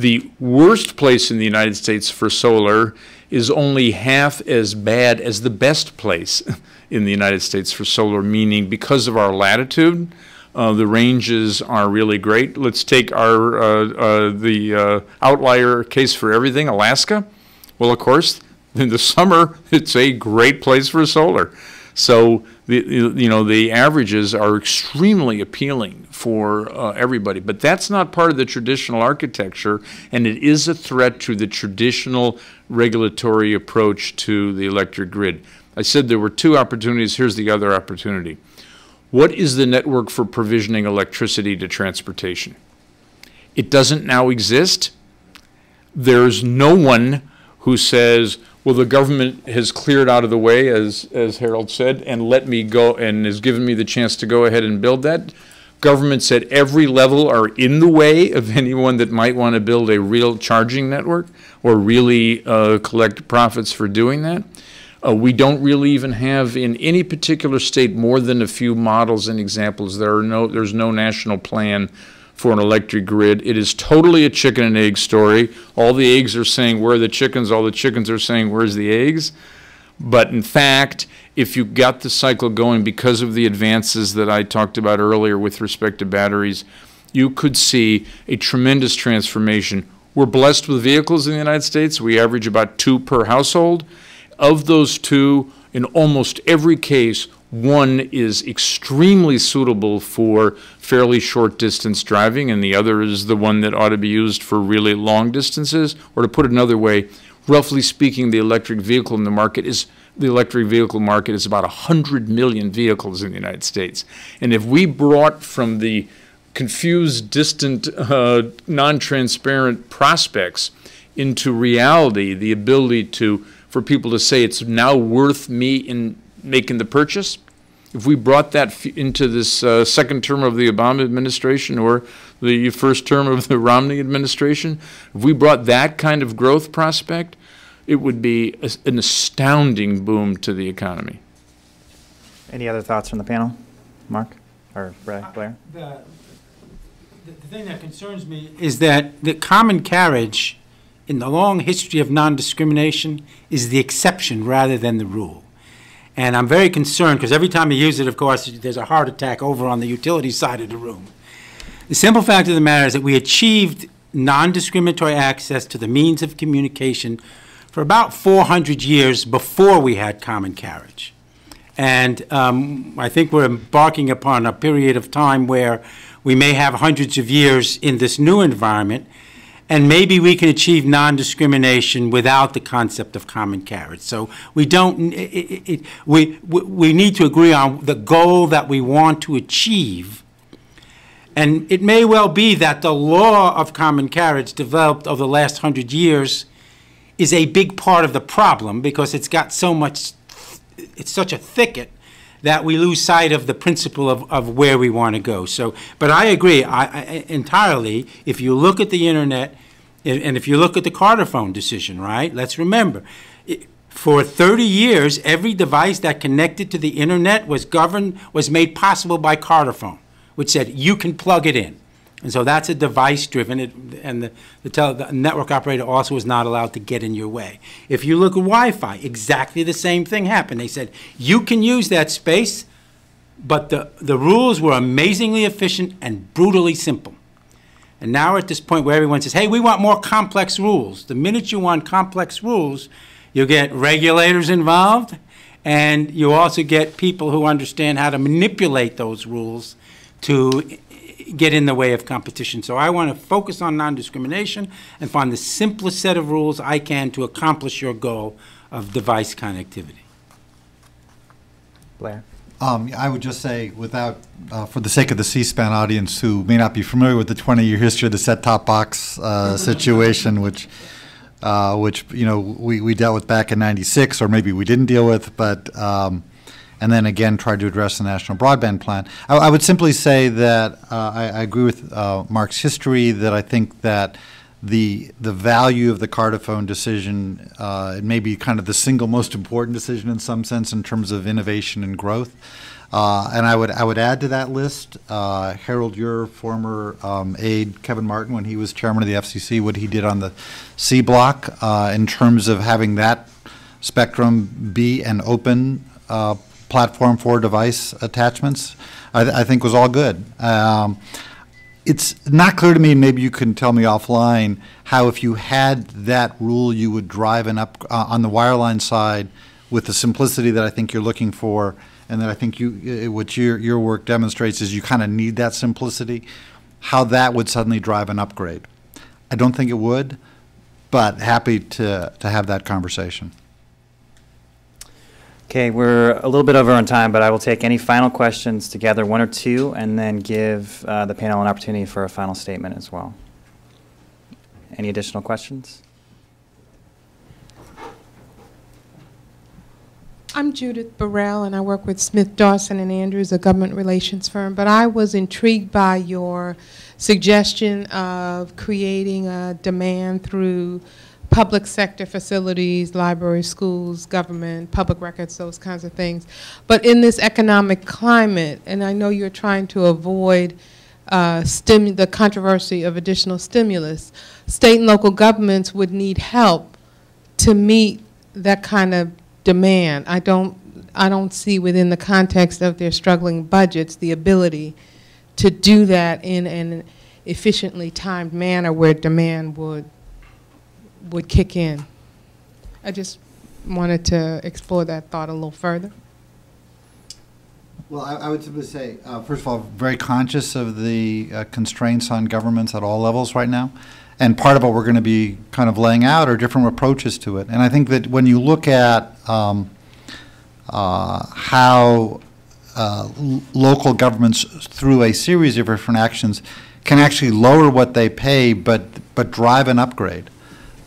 the worst place in the United States for solar is only half as bad as the best place in the United States for solar, meaning because of our latitude, uh, the ranges are really great. Let's take our uh, uh, the uh, outlier case for everything, Alaska. Well, of course, in the summer, it's a great place for solar. So the you know the averages are extremely appealing for uh, everybody, but that's not part of the traditional architecture, and it is a threat to the traditional regulatory approach to the electric grid. I said there were two opportunities. Here's the other opportunity. What is the network for provisioning electricity to transportation? It doesn't now exist. There's no one who says, well, the government has cleared out of the way, as, as Harold said, and let me go and has given me the chance to go ahead and build that. Governments at every level are in the way of anyone that might want to build a real charging network or really uh, collect profits for doing that. Uh, we don't really even have in any particular state more than a few models and examples. There are no, there's no national plan for an electric grid. It is totally a chicken and egg story. All the eggs are saying, where are the chickens? All the chickens are saying, where's the eggs? But in fact, if you got the cycle going because of the advances that I talked about earlier with respect to batteries, you could see a tremendous transformation. We're blessed with vehicles in the United States. We average about two per household. Of those two, in almost every case, one is extremely suitable for fairly short distance driving, and the other is the one that ought to be used for really long distances. Or to put it another way, roughly speaking, the electric vehicle in the market is the electric vehicle market is about 100 million vehicles in the United States. And if we brought from the confused, distant, uh, non-transparent prospects into reality the ability to for people to say it's now worth me in making the purchase. If we brought that into this uh, second term of the Obama administration or the first term of the Romney administration, if we brought that kind of growth prospect, it would be a, an astounding boom to the economy. Any other thoughts from the panel? Mark or Ray, Blair? The, the thing that concerns me is that the common carriage in the long history of non-discrimination is the exception rather than the rule. And I'm very concerned because every time you use it, of course, there's a heart attack over on the utility side of the room. The simple fact of the matter is that we achieved non-discriminatory access to the means of communication for about 400 years before we had common carriage. And um, I think we're embarking upon a period of time where we may have hundreds of years in this new environment and maybe we can achieve non-discrimination without the concept of common carriage. So we don't, it, it, it, we, we need to agree on the goal that we want to achieve. And it may well be that the law of common carriage developed over the last hundred years is a big part of the problem because it's got so much, it's such a thicket that we lose sight of the principle of, of where we want to go. So, but I agree I, I, entirely. If you look at the internet, and, and if you look at the Carterfone decision, right? Let's remember, it, For 30 years, every device that connected to the internet was governed, was made possible by Carterfone, which said you can plug it in. And so that's a device-driven, and the, the tele, the network operator also is not allowed to get in your way. If you look at Wi-Fi, exactly the same thing happened. They said, you can use that space, but the, the rules were amazingly efficient and brutally simple. And now we're at this point where everyone says, hey, we want more complex rules. The minute you want complex rules, you get regulators involved, and you also get people who understand how to manipulate those rules to get in the way of competition. So I want to focus on non-discrimination and find the simplest set of rules I can to accomplish your goal of device connectivity. Blair? Um, I would just say, without, uh, for the sake of the C-SPAN audience who may not be familiar with the 20-year history of the set-top box uh, situation, which, uh, which you know we, we dealt with back in '96, or maybe we didn't deal with, but um, and then again tried to address the national broadband plan. I, I would simply say that uh, I, I agree with uh, Mark's history. That I think that the the value of the Carterfone decision uh, it may be kind of the single most important decision in some sense in terms of innovation and growth. Uh, and I would I would add to that list uh, Harold, your former um, aide Kevin Martin, when he was chairman of the FCC, what he did on the C block uh, in terms of having that spectrum be an open uh, platform for device attachments. I, th- I think was all good. Um, it's not clear to me, maybe you can tell me offline, how if you had that rule, you would drive an up, uh, on the wireline side with the simplicity that I think you're looking for, and that I think you, uh, what your, your work demonstrates is you kind of need that simplicity, how that would suddenly drive an upgrade. I don't think it would, but happy to, to have that conversation. Okay, we're a little bit over on time, but I will take any final questions together, one or two, and then give uh, the panel an opportunity for a final statement as well. Any additional questions? I'm Judith Burrell, and I work with Smith Dawson and Andrews, a government relations firm. But I was intrigued by your suggestion of creating a demand through public sector facilities, libraries, schools, government, public records, those kinds of things. But in this economic climate, and I know you're trying to avoid uh, the controversy of additional stimulus, state and local governments would need help to meet that kind of demand. I don't, I don't see within the context of their struggling budgets the ability to do that in an efficiently timed manner where demand would would kick in. I just wanted to explore that thought a little further. Well, I, I would simply say, uh, first of all, very conscious of the uh, constraints on governments at all levels right now. And part of what we're going to be kind of laying out are different approaches to it. And I think that when you look at um, uh, how uh, local governments, through a series of different actions, can actually lower what they pay, but, but drive an upgrade.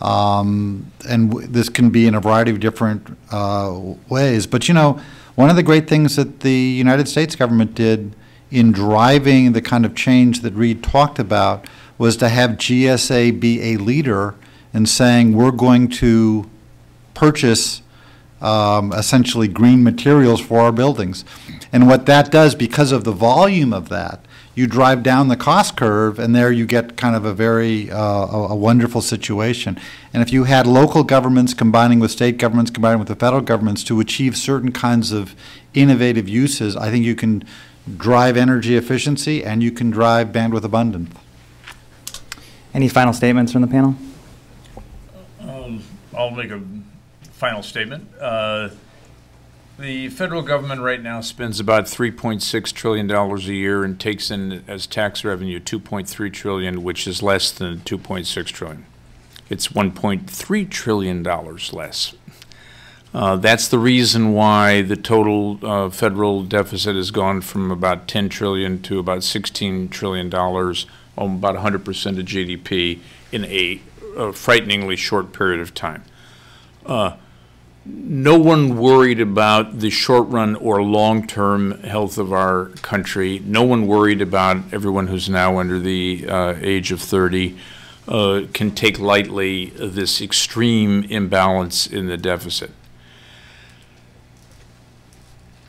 Um, and this can be in a variety of different uh, ways. But you know, one of the great things that the United States government did in driving the kind of change that Reed talked about was to have GSA be a leader in saying we're going to purchase um, essentially green materials for our buildings. And what that does, because of the volume of that, you drive down the cost curve, and there you get kind of a very uh, a, a wonderful situation. And if you had local governments combining with state governments, combining with the federal governments to achieve certain kinds of innovative uses, I think you can drive energy efficiency and you can drive bandwidth abundance. Any final statements from the panel? Um, I'll make a final statement. Uh, The federal government right now spends about $3.6 trillion a year and takes in as tax revenue 2.3 trillion, which is less than 2.6 trillion. It's 1.3 trillion dollars less. Uh, That's the reason why the total uh, federal deficit has gone from about 10 trillion to about 16 trillion dollars, um, about 100% of GDP in a uh, frighteningly short period of time. Uh, No one worried about the short-run or long-term health of our country. No one worried about everyone who's now under the uh, age of 30 uh, can take lightly this extreme imbalance in the deficit.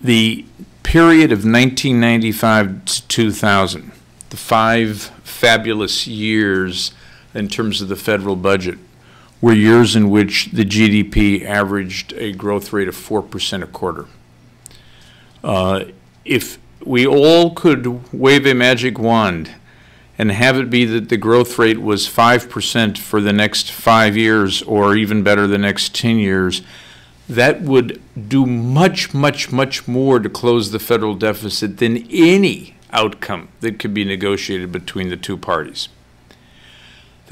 The period of 1995 to 2000, the five fabulous years in terms of the federal budget, were years in which the GDP averaged a growth rate of 4% a quarter. Uh, If we all could wave a magic wand and have it be that the growth rate was 5% for the next five years, or even better, the next 10 years, that would do much, much, much more to close the federal deficit than any outcome that could be negotiated between the two parties.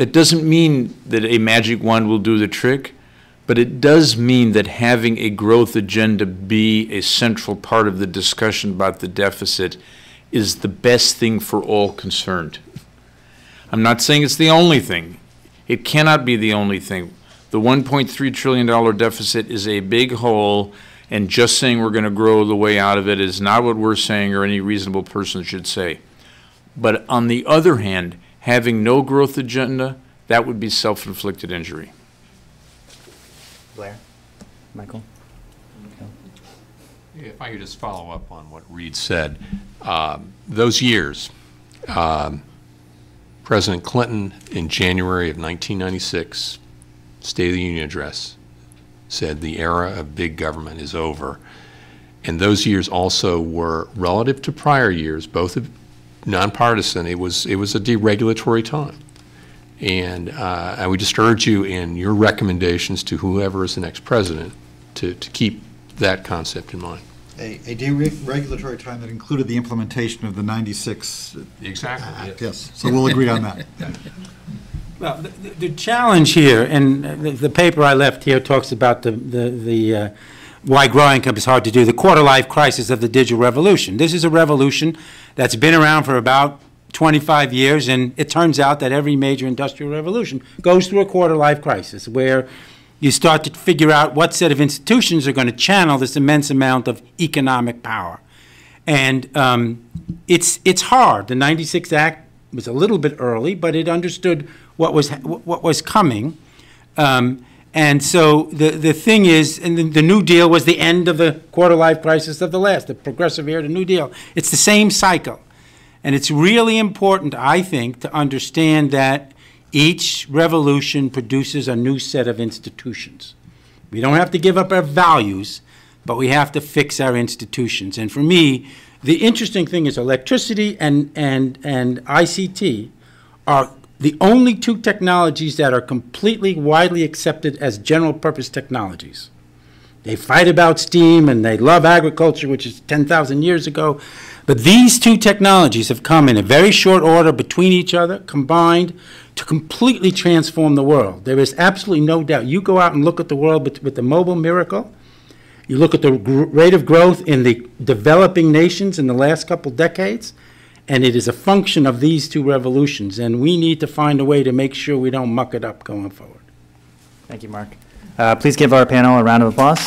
That doesn't mean that a magic wand will do the trick, but it does mean that having a growth agenda be a central part of the discussion about the deficit is the best thing for all concerned. I'm not saying it's the only thing. It cannot be the only thing. The $1.3 trillion deficit is a big hole, and just saying we're going to grow the way out of it is not what we're saying or any reasonable person should say. But on the other hand, having no growth agenda, that would be self-inflicted injury. Blair? Michael? If I could just follow up on what Reed said. Um, Those years, um, President Clinton, in January of 1996, State of the Union address, said the era of big government is over. And those years also were, relative to prior years, both of nonpartisan, it was, it was a deregulatory time. And uh, I would just urge you in your recommendations to whoever is the next president to, to keep that concept in mind. A a deregulatory time that included the implementation of the 96 Exactly. Act, yes. So we'll agree on that. Well, the- the the challenge here, and the- the paper I left here talks about the, the, the, uh, why growing income is hard to do, the quarter-life crisis of the digital revolution. This is a revolution that's been around for about 25 years, and it turns out that every major industrial revolution goes through a quarter-life crisis, where you start to figure out what set of institutions are going to channel this immense amount of economic power. And um, it's, it's hard. The 96 Act was a little bit early, but it understood what was, what was coming. Um, And so the, the thing is, and the, the New Deal was the end of the quarter-life crisis of the last, the Progressive era, the New Deal. It's the same cycle. And it's really important, I think, to understand that each revolution produces a new set of institutions. We don't have to give up our values, but we have to fix our institutions. And for me, the interesting thing is electricity and, and, and ICT are the only two technologies that are completely widely accepted as general-purpose technologies. They fight about steam and they love agriculture, which is 10,000 years ago. But these two technologies have come in a very short order between each other, combined, to completely transform the world. There is absolutely no doubt. You go out and look at the world with, with the mobile miracle, you look at the rate of growth in the developing nations in the last couple decades, and it is a function of these two revolutions. And we need to find a way to make sure we don't muck it up going forward. Thank you, Mark. Uh, Please give our panel a round of applause.